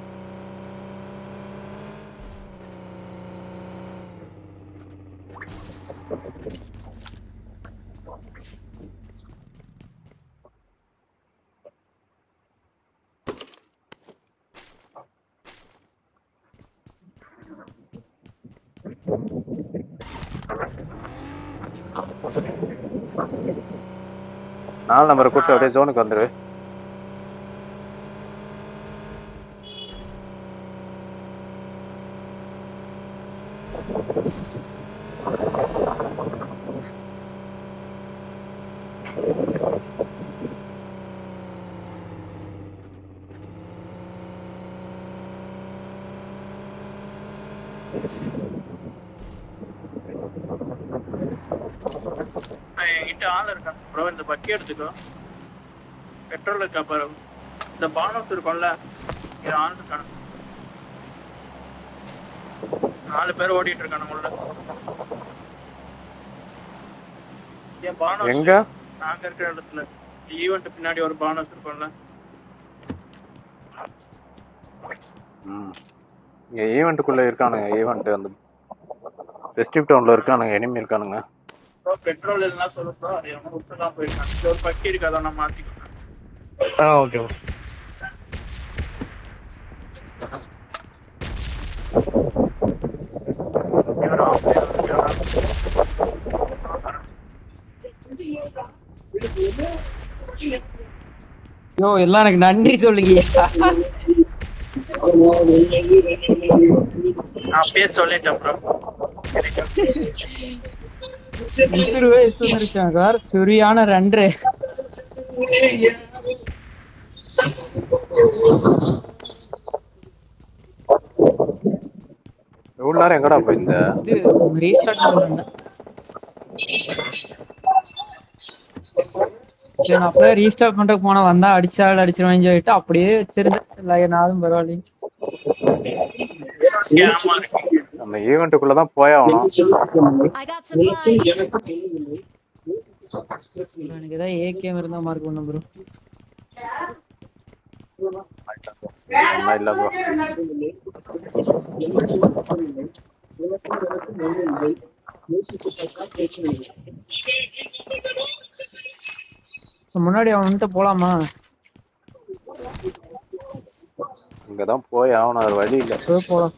நாலு நம்பரை கூட்டு அப்படியே ஜோனுக்கு வந்துரு ஆ, என்கிட்ட ஆள் இருக்கான் பக்கி எடுத்துக்கோ பெட்ரோல் இருக்கா பாரு. இந்த பானஸ் இருக்கும்ல இது ஆள் இருக்கானு நாலு பேர் ஓடிட்டு இருக்கானுங்க உள்ள. என் பானஸ் எங்க? நாங்க இருக்கிற இடத்துல. ஈவெண்ட் பின்னாடி ஒரு பானஸ் இருக்கும்ல. இங்க ஈவெண்ட்டுக்குள்ள இருக்கானுங்க ஈவெண்ட் அந்த ஃபெஸ்டிவ் டவுன்ல இருக்கானுங்க எனிமி இருக்கானுங்க. ப்ரோ பெட்ரோல் இல்லைன்னா சொல்லு ப்ரோ அது எவனோ விட்டுலாம் போயிருக்கான். இது ஒரு பக்கி இருக்கு அதை நான் மாத்திக்கிறேன். ஆ ஓகே யோ எல்லாம் எனக்கு நன்றி சொல்லுங்க நான் பேர் சொல்லிட்டேன் ப்ரோ சுரியான ரன்று. இவ்வளவு நேரம் எங்கடா போயிருந்த ரீஸ்டார்ட் சரி நான் அப்படியே ரீஸ்டார்ட் பண்றதுக்கு போனா வந்தா அடிச்சாள் அடிச்சிருவேன் சொல்லிட்டு அப்படியே வச்சிருந்தேன். இல்லை நாளும் பரவாயில்ல நம்ம ஈவெண்ட்டுக்குள்ளதான் போய் ஆகணும். எனக்கு ஏதாவது ஏகேம் இருந்தா மார்க் பண்ணும் ப்ரோ ஒண்ணும் இல்ல ப்ரோ முன்னாடி அவன்கிட்ட போலாமா? இங்கதான் போய் ஆகணும் வேற வழி இல்ல. போலாம்.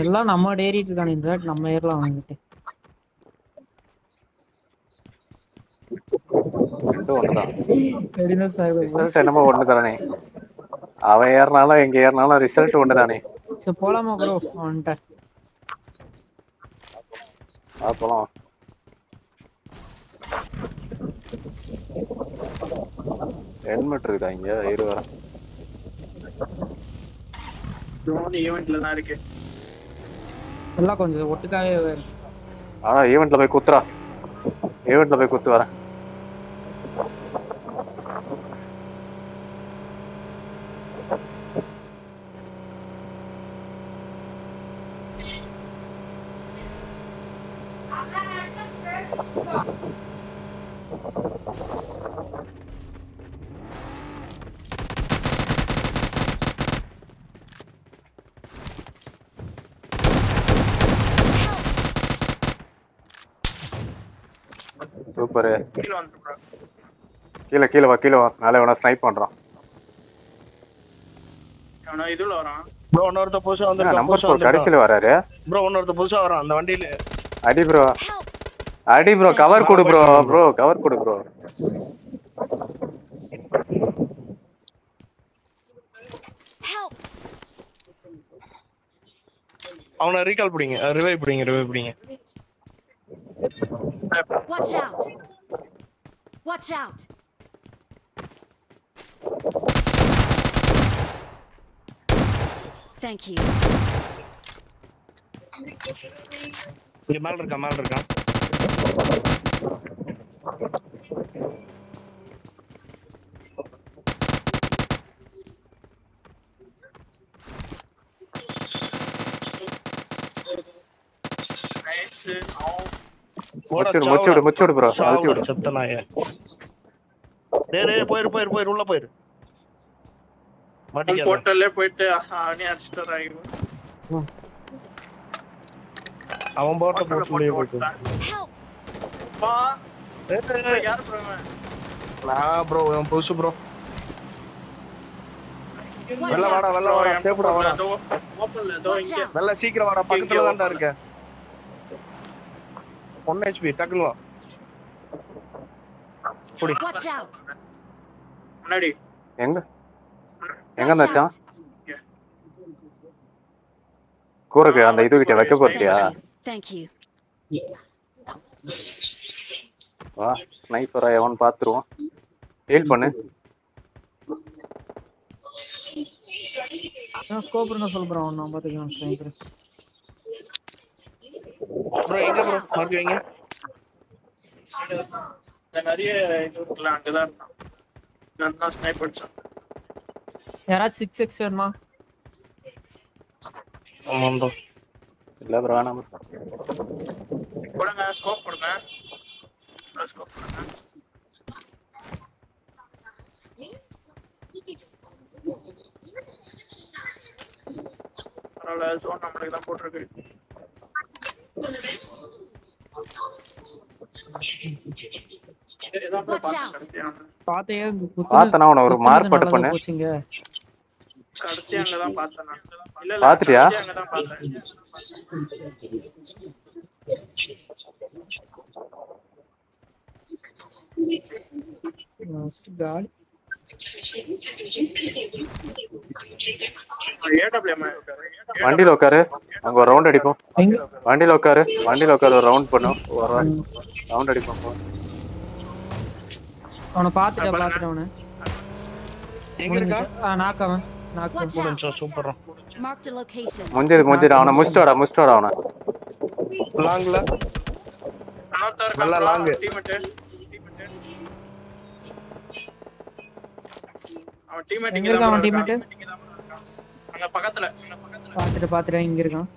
எல்லாம் நம்ம ஏறிட்டு இருக்கானு இந்த நம்ம ஏறலாம் ரிசல்ட் என்னமோ ஒண்ணு தானே அவன் ஏறினாலும் எங்க ஏறினாலும் ரிசல்ட் ஒண்ணு தானே சரி போலாமா ப்ரோ அவன்கிட்ட? போலாம். ஹெல்மெட் இருக்குதா இங்க? இரு வரேன் ட்ரோன் ஈவெண்ட்ல தான் இருக்கு. எல்லாம் கொஞ்சம் ஒட்டுக்காவே ஆனா ஈவெண்ட்ல போய் குத்துறா. ஈவெண்ட்ல போய் குத்து வரேன் சூப்பர் கீழே வந்து ப்ரோ கீழே கீழே வா கீழே வா. மேலே வேணா ஸ்னைப் பண்றான். அவன இதுல வரான். ப்ரோ இன்னொருத்த புதுசா வந்திருக்கான் நம்பர் புதுசா ஃபோர் வந்திருக்கான் கடைசியில் வராரு? ப்ரோ இன்னொருத்த புதுசா வரான் அந்த வண்டியில. அடி ப்ரோ அடி ப்ரோ கவர் கொடு ப்ரோ ப்ரோ கவர் கொடு ப்ரோ! அவனை ரீகால் பிடிங்க ரிவைவ் பிடிங்க ரிவைவ் பிடிங்க. Watch out! Watch out! Thank you. இங்க மேல இருக்கான் மேல இருக்கான் நைஸ் போடா, முச்சு விடு, முச்சு விடு, முச்சு விடு bro, சாவுடா, அழுத்தி விடு. செத்த நாயே. டேய் டேய் போயிரு போயிரு போயிரு உள்ள போயிரு. மாட்டிக்காத போர்ட்டல்லே போயிட்டு அவனே அடிச்சுட்டு வராங்க அவன் போட்ட போட்டுலயே போயிட்டு. Help! பா. யார் ப்ரோ நான் ப்ரோ இவன் புதுசு ப்ரோ வெள்ள வாடா! வெள்ள வாடா சேப்புடா வாடா. ஏதோ Watch இங்க! வெள்ள சீக்கிரம் வாடா பக்கத்துல தான்டா இருக்க ஒன் ஹெச்பி டக்குனு வா. புடி. Watch out! முன்னாடி. எங்க? எங்க நச்சான்! கூரைக்கு அந்த இது கிட்ட வைக்க போறியா? Thank you. வா ஸ்னைப்பரா எவன் பாத்துருவான்? ஹீல் பண்ணு. ஸ்கோப் இருந்தா ப்ரோ நான் பார்த்துக்கலாம் ஸ்னைப்பர் ப்ரோ எங்க ப்ரோ மார்க் வைங்க. நிறைய இது இருக்குல்ல அங்கதான் இருக்கான். நல்லா ஸ்னைப் அடிச்சான். யாராச்சும் சிக்ஸ் எக்ஸ் வேணுமா? ஆமாம் ப்ரோ இல்ல ப்ரோ வேணாம். கொடுங்க ஸ்கோப் கொடுங்க. ஸ்கோப் கொடுங்க. பரவாயில்ல ஜோன் நம்மளுக்கு தான் போட்டிருக்கு. பார்த்தேனா அவனை ஒரு மார்க் பண்ணு? பாத்துட்டியா? வண்டியில உட்காரு அங்க ஒரு ரவுண்ட் அடிப்போம். வண்டியில உட்காரு வண்டியில உட்காரு ஒரு ரவுண்ட் பண்ணும். ஒரு ரவுண்ட் அடிப்போம். போ. அவனை பாத்துட்டேன் பாத்துட்டேன் அவனை. எங்க இருக்கா? நாக்கு அவன் நாக்கு. சூப்பரா. அவனை. அவனை. லாங்ல நல்லா. அவன் இங்க இருக்கான் அவன். அங்க பக்கத்துல. பாத்துட்டு பாத்துட்டு இங்க இருக்கான்.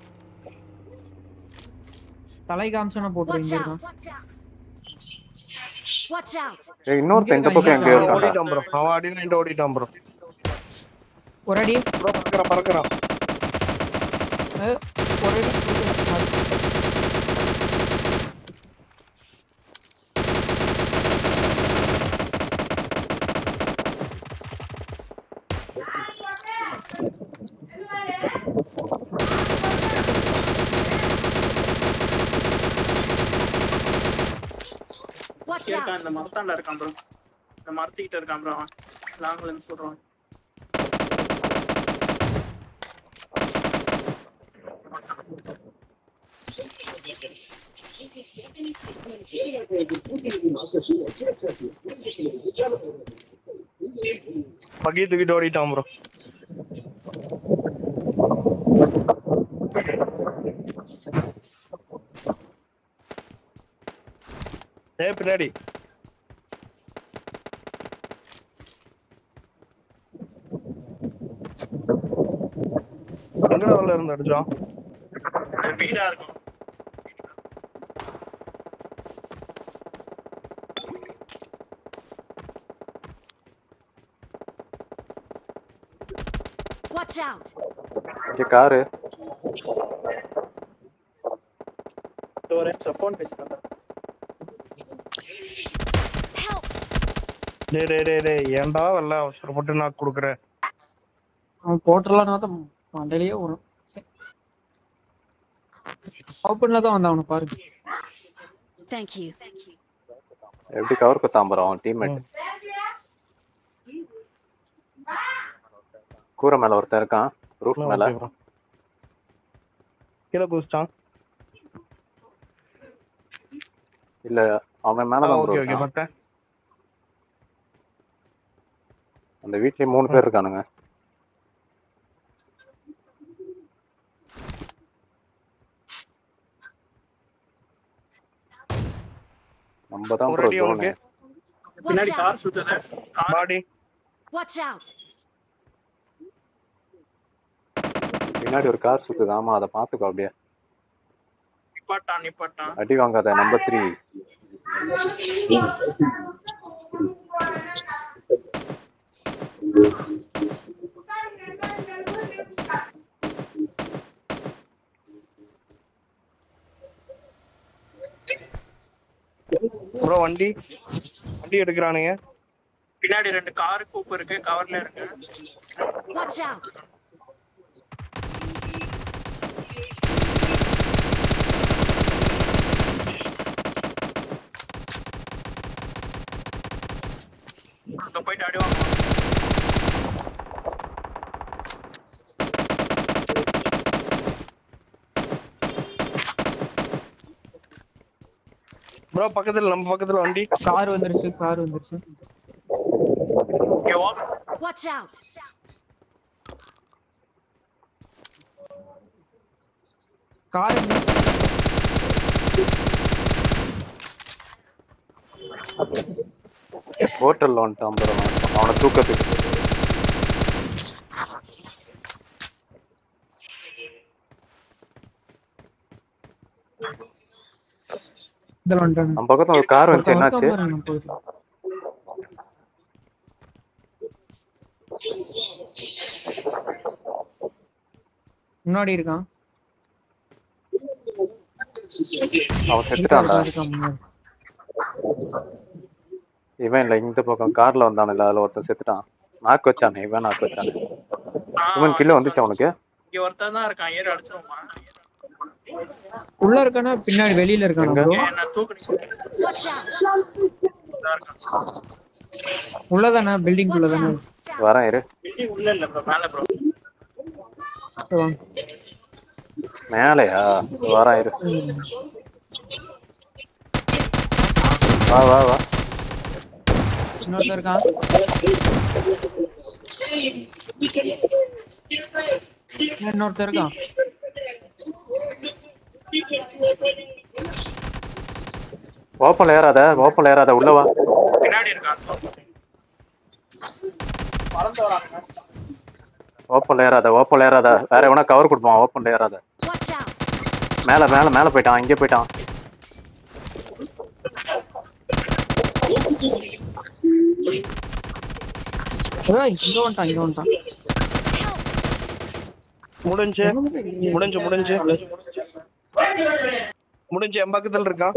தலை காமிச்சோன்னா போட்டு இங்க. இருக்கான். Watch out. ஏய், இன்னொருத்தன் இந்த பக்கம் எங்கேயோ இருக்கான்டா ஓடிட்டான் ப்ரோ அவன் அடி நைட்டு ஓடிட்டான் ப்ரோ ஒரு அடி. ப்ரோ பறக்குறான் பறக்குறான். ஒரு அடி Watch இருக்கான் out. இந்த மரத்தாண்ட இருக்கான் ப்ரோ இந்த மரத்துக்கிட்ட இருக்கான் ப்ரோ அவன். லாங்ல இருந்து சொல்றான் பகி தூக்கிட்டு ஓடிட்டான் ப்ரோ ஏ பின்னாடி. எங்க லெவல்ல இருந்து அடிச்சோம் வீடா இருக்கும் Watch out. இங்க காரு ஒரு நிமிஷம் ஃபோன் பேசிட்டு. டேய் டேய் டேய் டேய் ஏன்டா வெள்ள அவசரப்பட்டு நான் குடுக்குறேன் அவன் போட்டுடலாம் பார்த்தா மண்டையிலேயே வரும் ஓப்பன்ல தான் வந்தான் அவனை பாருங்க. Thank you. எப்படி கவர் குத்தான் போறான் அவன் டீம்மேட் கூரை மேல ஒருத்தன் இருக்கான். ரூஃப் மேல. கீழே குதிச்சிட்டான். இல்ல அவன் மேல தான் ஓகே ஓகே. பார்த்தேன். அந்த வீட்லயே மூணு பேர் இருக்கானுங்க. நம்ம தான் ப்ரோ ஜோனு பின்னாடி. கார் சுத்துது. பாடி Watch out. பின்னாடி ஒரு கார் சுத்துது. ஆமா அதை பாத்துக்கோ அப்படியே. நிப்பாட்டான் நிப்பாட்டான். அடி வாங்காத நம்பர் த்ரீ ப்ரோ வண்டி வண்டி எடுக்கிறானுங்க. பின்னாடி ரெண்டு கார் கூப்பு இருக்கு கவர்ல இருக்கு. Out. அங்க போயிட்டு அடி ப்ரோ பக்கத்துல நம்ம பக்கத்துல வண்டி கார் வந்துருச்சு கார் வந்துருச்சு இங்க வா Watch out. கார்? ஹோட்டல்ல வந்துட்டான் ப்ரோ அவனை தூக்கத்துக்கு நம்ம பக்கத்துல ஒரு கார் வந்துச்சு ஒருத்தன் என்னாச்சு. முன்னாடி இருக்கான். அவன் செத்துட்டான்டா. இவன் இல்ல இந்த பக்கம் கார்ல வந்தான்ல அதுல ஒருத்தன் செத்துட்டான். நாக்கு வச்சானே இவன் நாக்கு வச்சானே. இவன் கில்ல வந்துச்சு அவனுக்கு இங்க ஒருத்தன் தான் இருக்கான் ஏறு அடிச்சிருமா உள்ள இருக்கானா? பின்னாடி வெளியில இருக்கானா! உள்ளதானே? பில்டிங் உள்ளதானே வரேன் இரு. பில்டிங் உள்ள இல்ல ப்ரோ மேல ப்ரோ. மேலையா? வரேன் இரு. வா வா வா. இன்னொருத்தன் இருக்கான். இன்னொருத்தன் இருக்கான் ஓப்பன்ல ஏறாத ஓப்பன்ல ஏறாத உள்ள வா பின்னாடி இருக்கான் ஓப்பன்ல ஏறாத ஓப்பன்ல ஏறாத வேற எவனா கவர் கொடுப்பான் ஓப்பன்ல ஏறாத! மேல மேல மேல போயிட்டான் இங்க போயிட்டான் ஏய், இங்க வந்துட்டான் இங்க வந்துட்டான் முடிஞ்சு முடிஞ்சு முடிஞ்சு. முடிஞ்சு என் பக்கத்துல இருக்கான்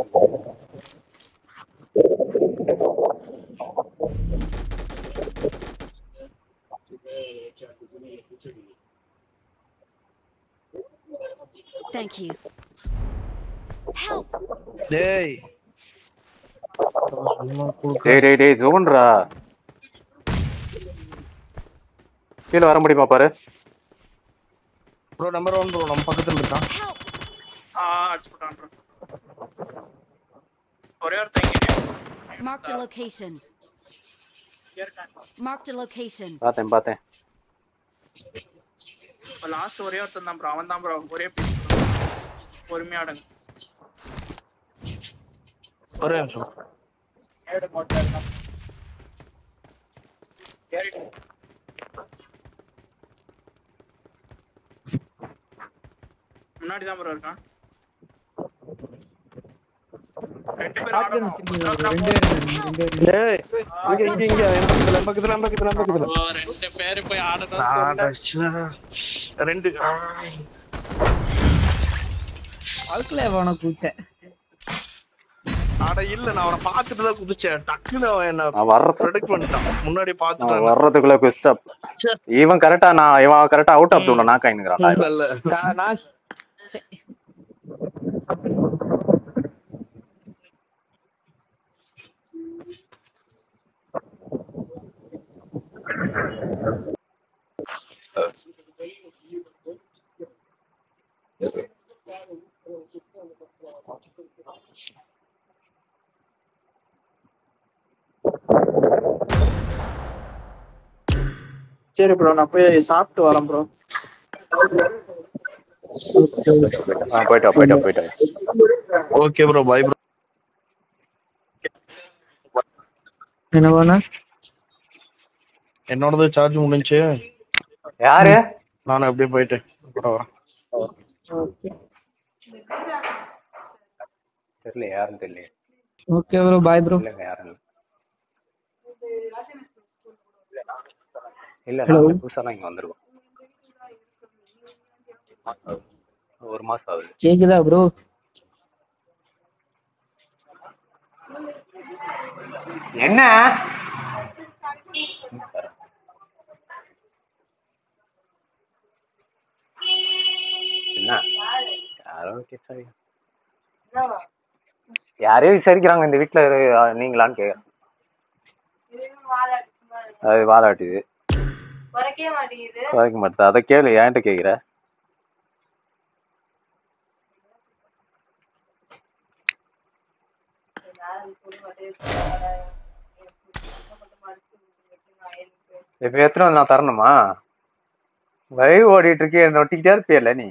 Thank you. Help! டேய். டேய் டேய் டேய் ஜோன்ரா கீழே வர முடியுமா பாரு? ப்ரோ நம்பர் ஒன் ப்ரோ நம்ம பக்கத்துல இருக்கான் Help! ஆ அடிச்சு போட்டான் bro. ஒரே ஒருத்தன் இங்க Marked a location. இங்க இருக்கான் Marked a location. பார்த்தேன் பார்த்தேன். இப்ப லாஸ்ட் ஒரே ஒருத்தன் தான் ப்ரோ அவன் தான் ப்ரோ ஒரே piece. பொறுமையா அடங்கு ஒரே நிமிஷம். ஏடு மோட்டர் இருக்கான் ஏறிட்டு முன்னாடி தான் ப்ரோ இருக்கான். ரெண்டு பேர் ஆடணும். ரெண்டே இங்க இங்க பக்கத்துல பக்கத்துல பக்கத்துல ரெண்டு பேரு போய் ஆடணும் ஆடா, ரெண்டு ஆ. அதுக்குள்ள எவனோ கூச்ச அட இல்ல நான் அவனை பார்த்துட்டு தான் குதிச்சேன். டக்குன்னு அவன் என்ன வர்ற ப்ரொடெக்ட் பண்ணிட்டான். முன்னாடி நான் பார்த்துட்டான் வர்றதுக்குள்ள குஸ்டப் இவன் கரெக்டா நான் இவன் கரெக்டா அவுட் ஆஃப் டூல நான் கைனுங்கிறான் இல்ல நான் சரி ப்ரோ நான் போய் சாப்பிட்டு வரேன் ப்ரோ போயிட்டா போயிட்டா போயிட்டா ஓகே ப்ரோ பை ப்ரோ. என்னவானா என்னோடது சார்ஜ் முடிஞ்சுச்சு யாரு? நானும் அப்படியே போயிட்டு கூட வரேன். தெரியல யாருன்னு தெரியல. Okay bro bye bro. இல்லங்க யாரும் இல்ல இல்ல புதுசா தான் இங்க வந்திருக்கோம். ஒரு மாசம் ஆகுது. கேக்குதா ப்ரோ என்ன? என்ன? யாரோ விசாரி யாரையோ விசாரிக்கிறாங்க இந்த வீட்டுல நீங்களான்னு கேக்குறேன் அது மாட்டேங்குது. குறைக்க மாட்டேன் அதை கேளு ஏன்ட்ட கேக்குற? இப்ப எத்தனை நான் தரணுமா? லைவ் ஓடிட்டு இருக்கே நொட்டிக்கிட்டே இருப்பியல்ல நீ?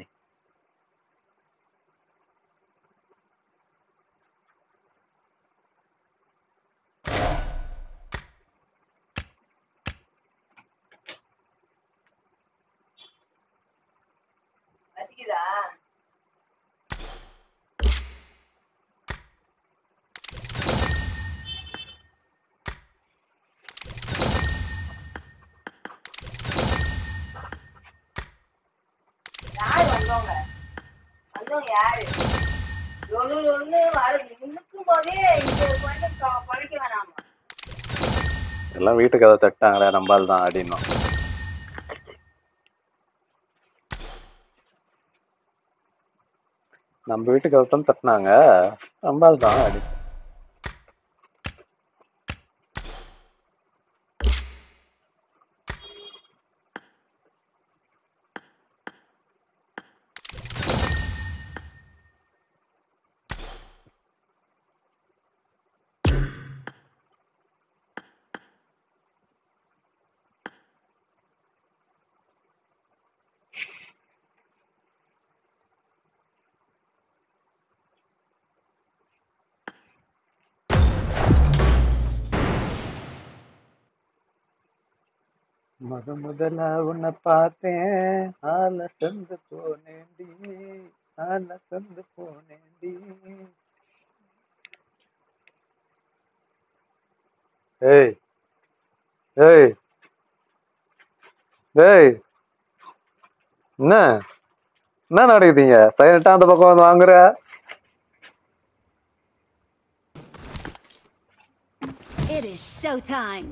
யாரு? போதே பழைக்க வேணாமா? எல்லாம் வீட்டு கதை தட்டாங்களே நம்பால் தான் அப்படின்னோம் நம்ம வீட்டுக்கு தான் தட்டினாங்க நம்பால் தான் அப்படி முத முதல்ல உன்னை பார்த்தேன். ஆள சந்து போனேண்டி ஆள சந்து போனேண்டி ஏய் ஏய் ஏய் என்ன? என்ன நடக்குதுங்க? சைலண்டா அந்த பக்கம் வந்து வாங்குற? It is showtime.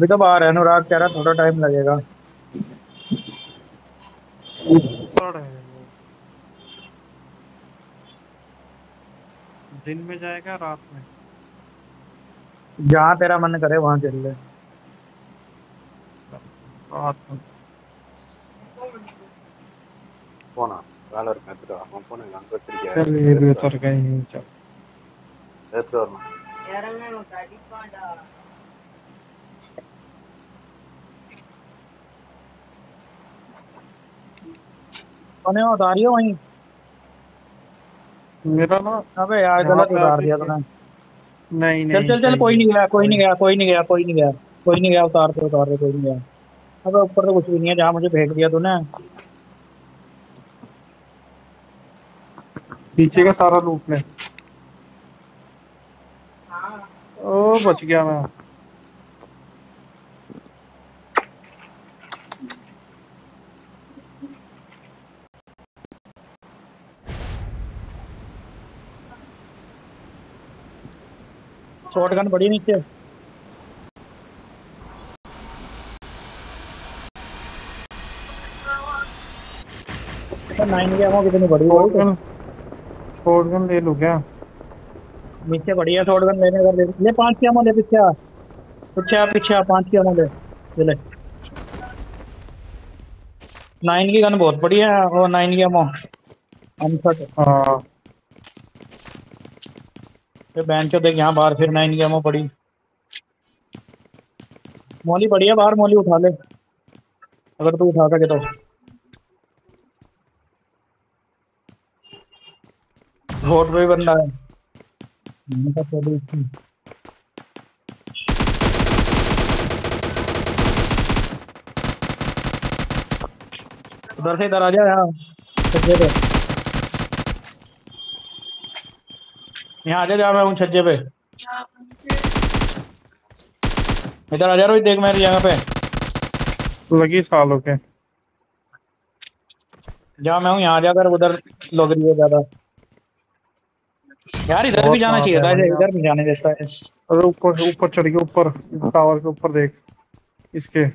अभी तो बाहर है अनुराग कह रहा थोड़ा टाइम लगेगा दिन में जाएगा रात में जहाँ तेरा मन करे वहाँ चल ले रात में போனா வேலை இருக்கு எடுத்துட்டு வா அவன் போன அங்க வச்சிருக்கியா चल ये भी उतर गई चल எடுத்துட்டு வரணும் बने हो उतारियो वहीं? मेरा ना अबे यार गलत उतार दिया तूने। नहीं नहीं चल चल चल कोई नहीं गया कोई नहीं गया कोई नहीं गया कोई नहीं गया कोई नहीं गया उतार दे उतार दे कोई नहीं गया। अबे ऊपर तो कुछ भी नहीं है जहाँ मुझे फेंक दिया तूने। पीछे का सारा लूट ले। ओ बच गया मैं। शॉर्ट गन पड़ी नीचे नाइन की एमओ कितनी बड़ी है? शॉटगन शॉटगन ले लूँ क्या? नीचे पड़ी है शॉर्ट गन लेने का। ले ले पाँच की एमओ ले पीछे पीछे पीछे पाँच की एमओ ले। ये ले। नाइन की गन बहुत बड़ी है और नाइन की एमओ अनसठ हाँ। ये बेंच देख यहाँ बाहर फिर नाइन की पड़ी मौली पड़ी है बाहर मौली उठा ले। अगर तू उठा सके तो। रोड पे बंदा है? उधर से इधर आ जा यहाँ छज्जे पे यहाँ आ जा जहाँ मैं हूँ छज्जे पे। इधर आ जा रोहित देख मेरी जगह पे। लगी सालों के जहाँ मैं हूँ यहाँ आ जाकर उधर लोग रही है ज़्यादा। यार इधर भी जाना चाहिए था इधर नहीं जाने देता है। अरे ऊपर ऊपर चढ़ गया ऊपर टावर के ऊपर देख इसके।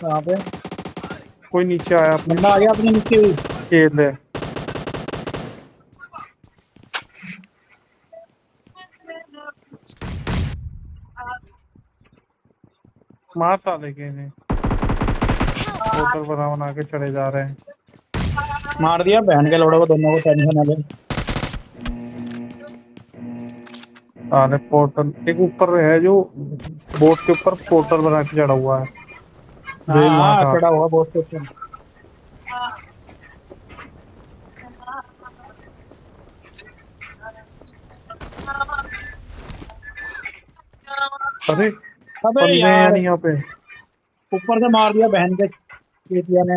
यहाँ पे? कोई नीचे आया अपने। बंदा आ गया अपने नीचे भी खेल है। मार साले के ने होटल बना बना के चले जा रहे हैं। मार दिया बहन के लोड़े को दोनों को टेंशन आ गई आने पोर्टल एक ऊपर है जो बोट के ऊपर पोर्टल बना के चढ़ा हुआ है। हाँ, चढ़ा हुआ बोट के ऊपर। अरे अबे यार। नहीं यहाँ पे। ऊपर से मार दिया बहन के। केटिया ने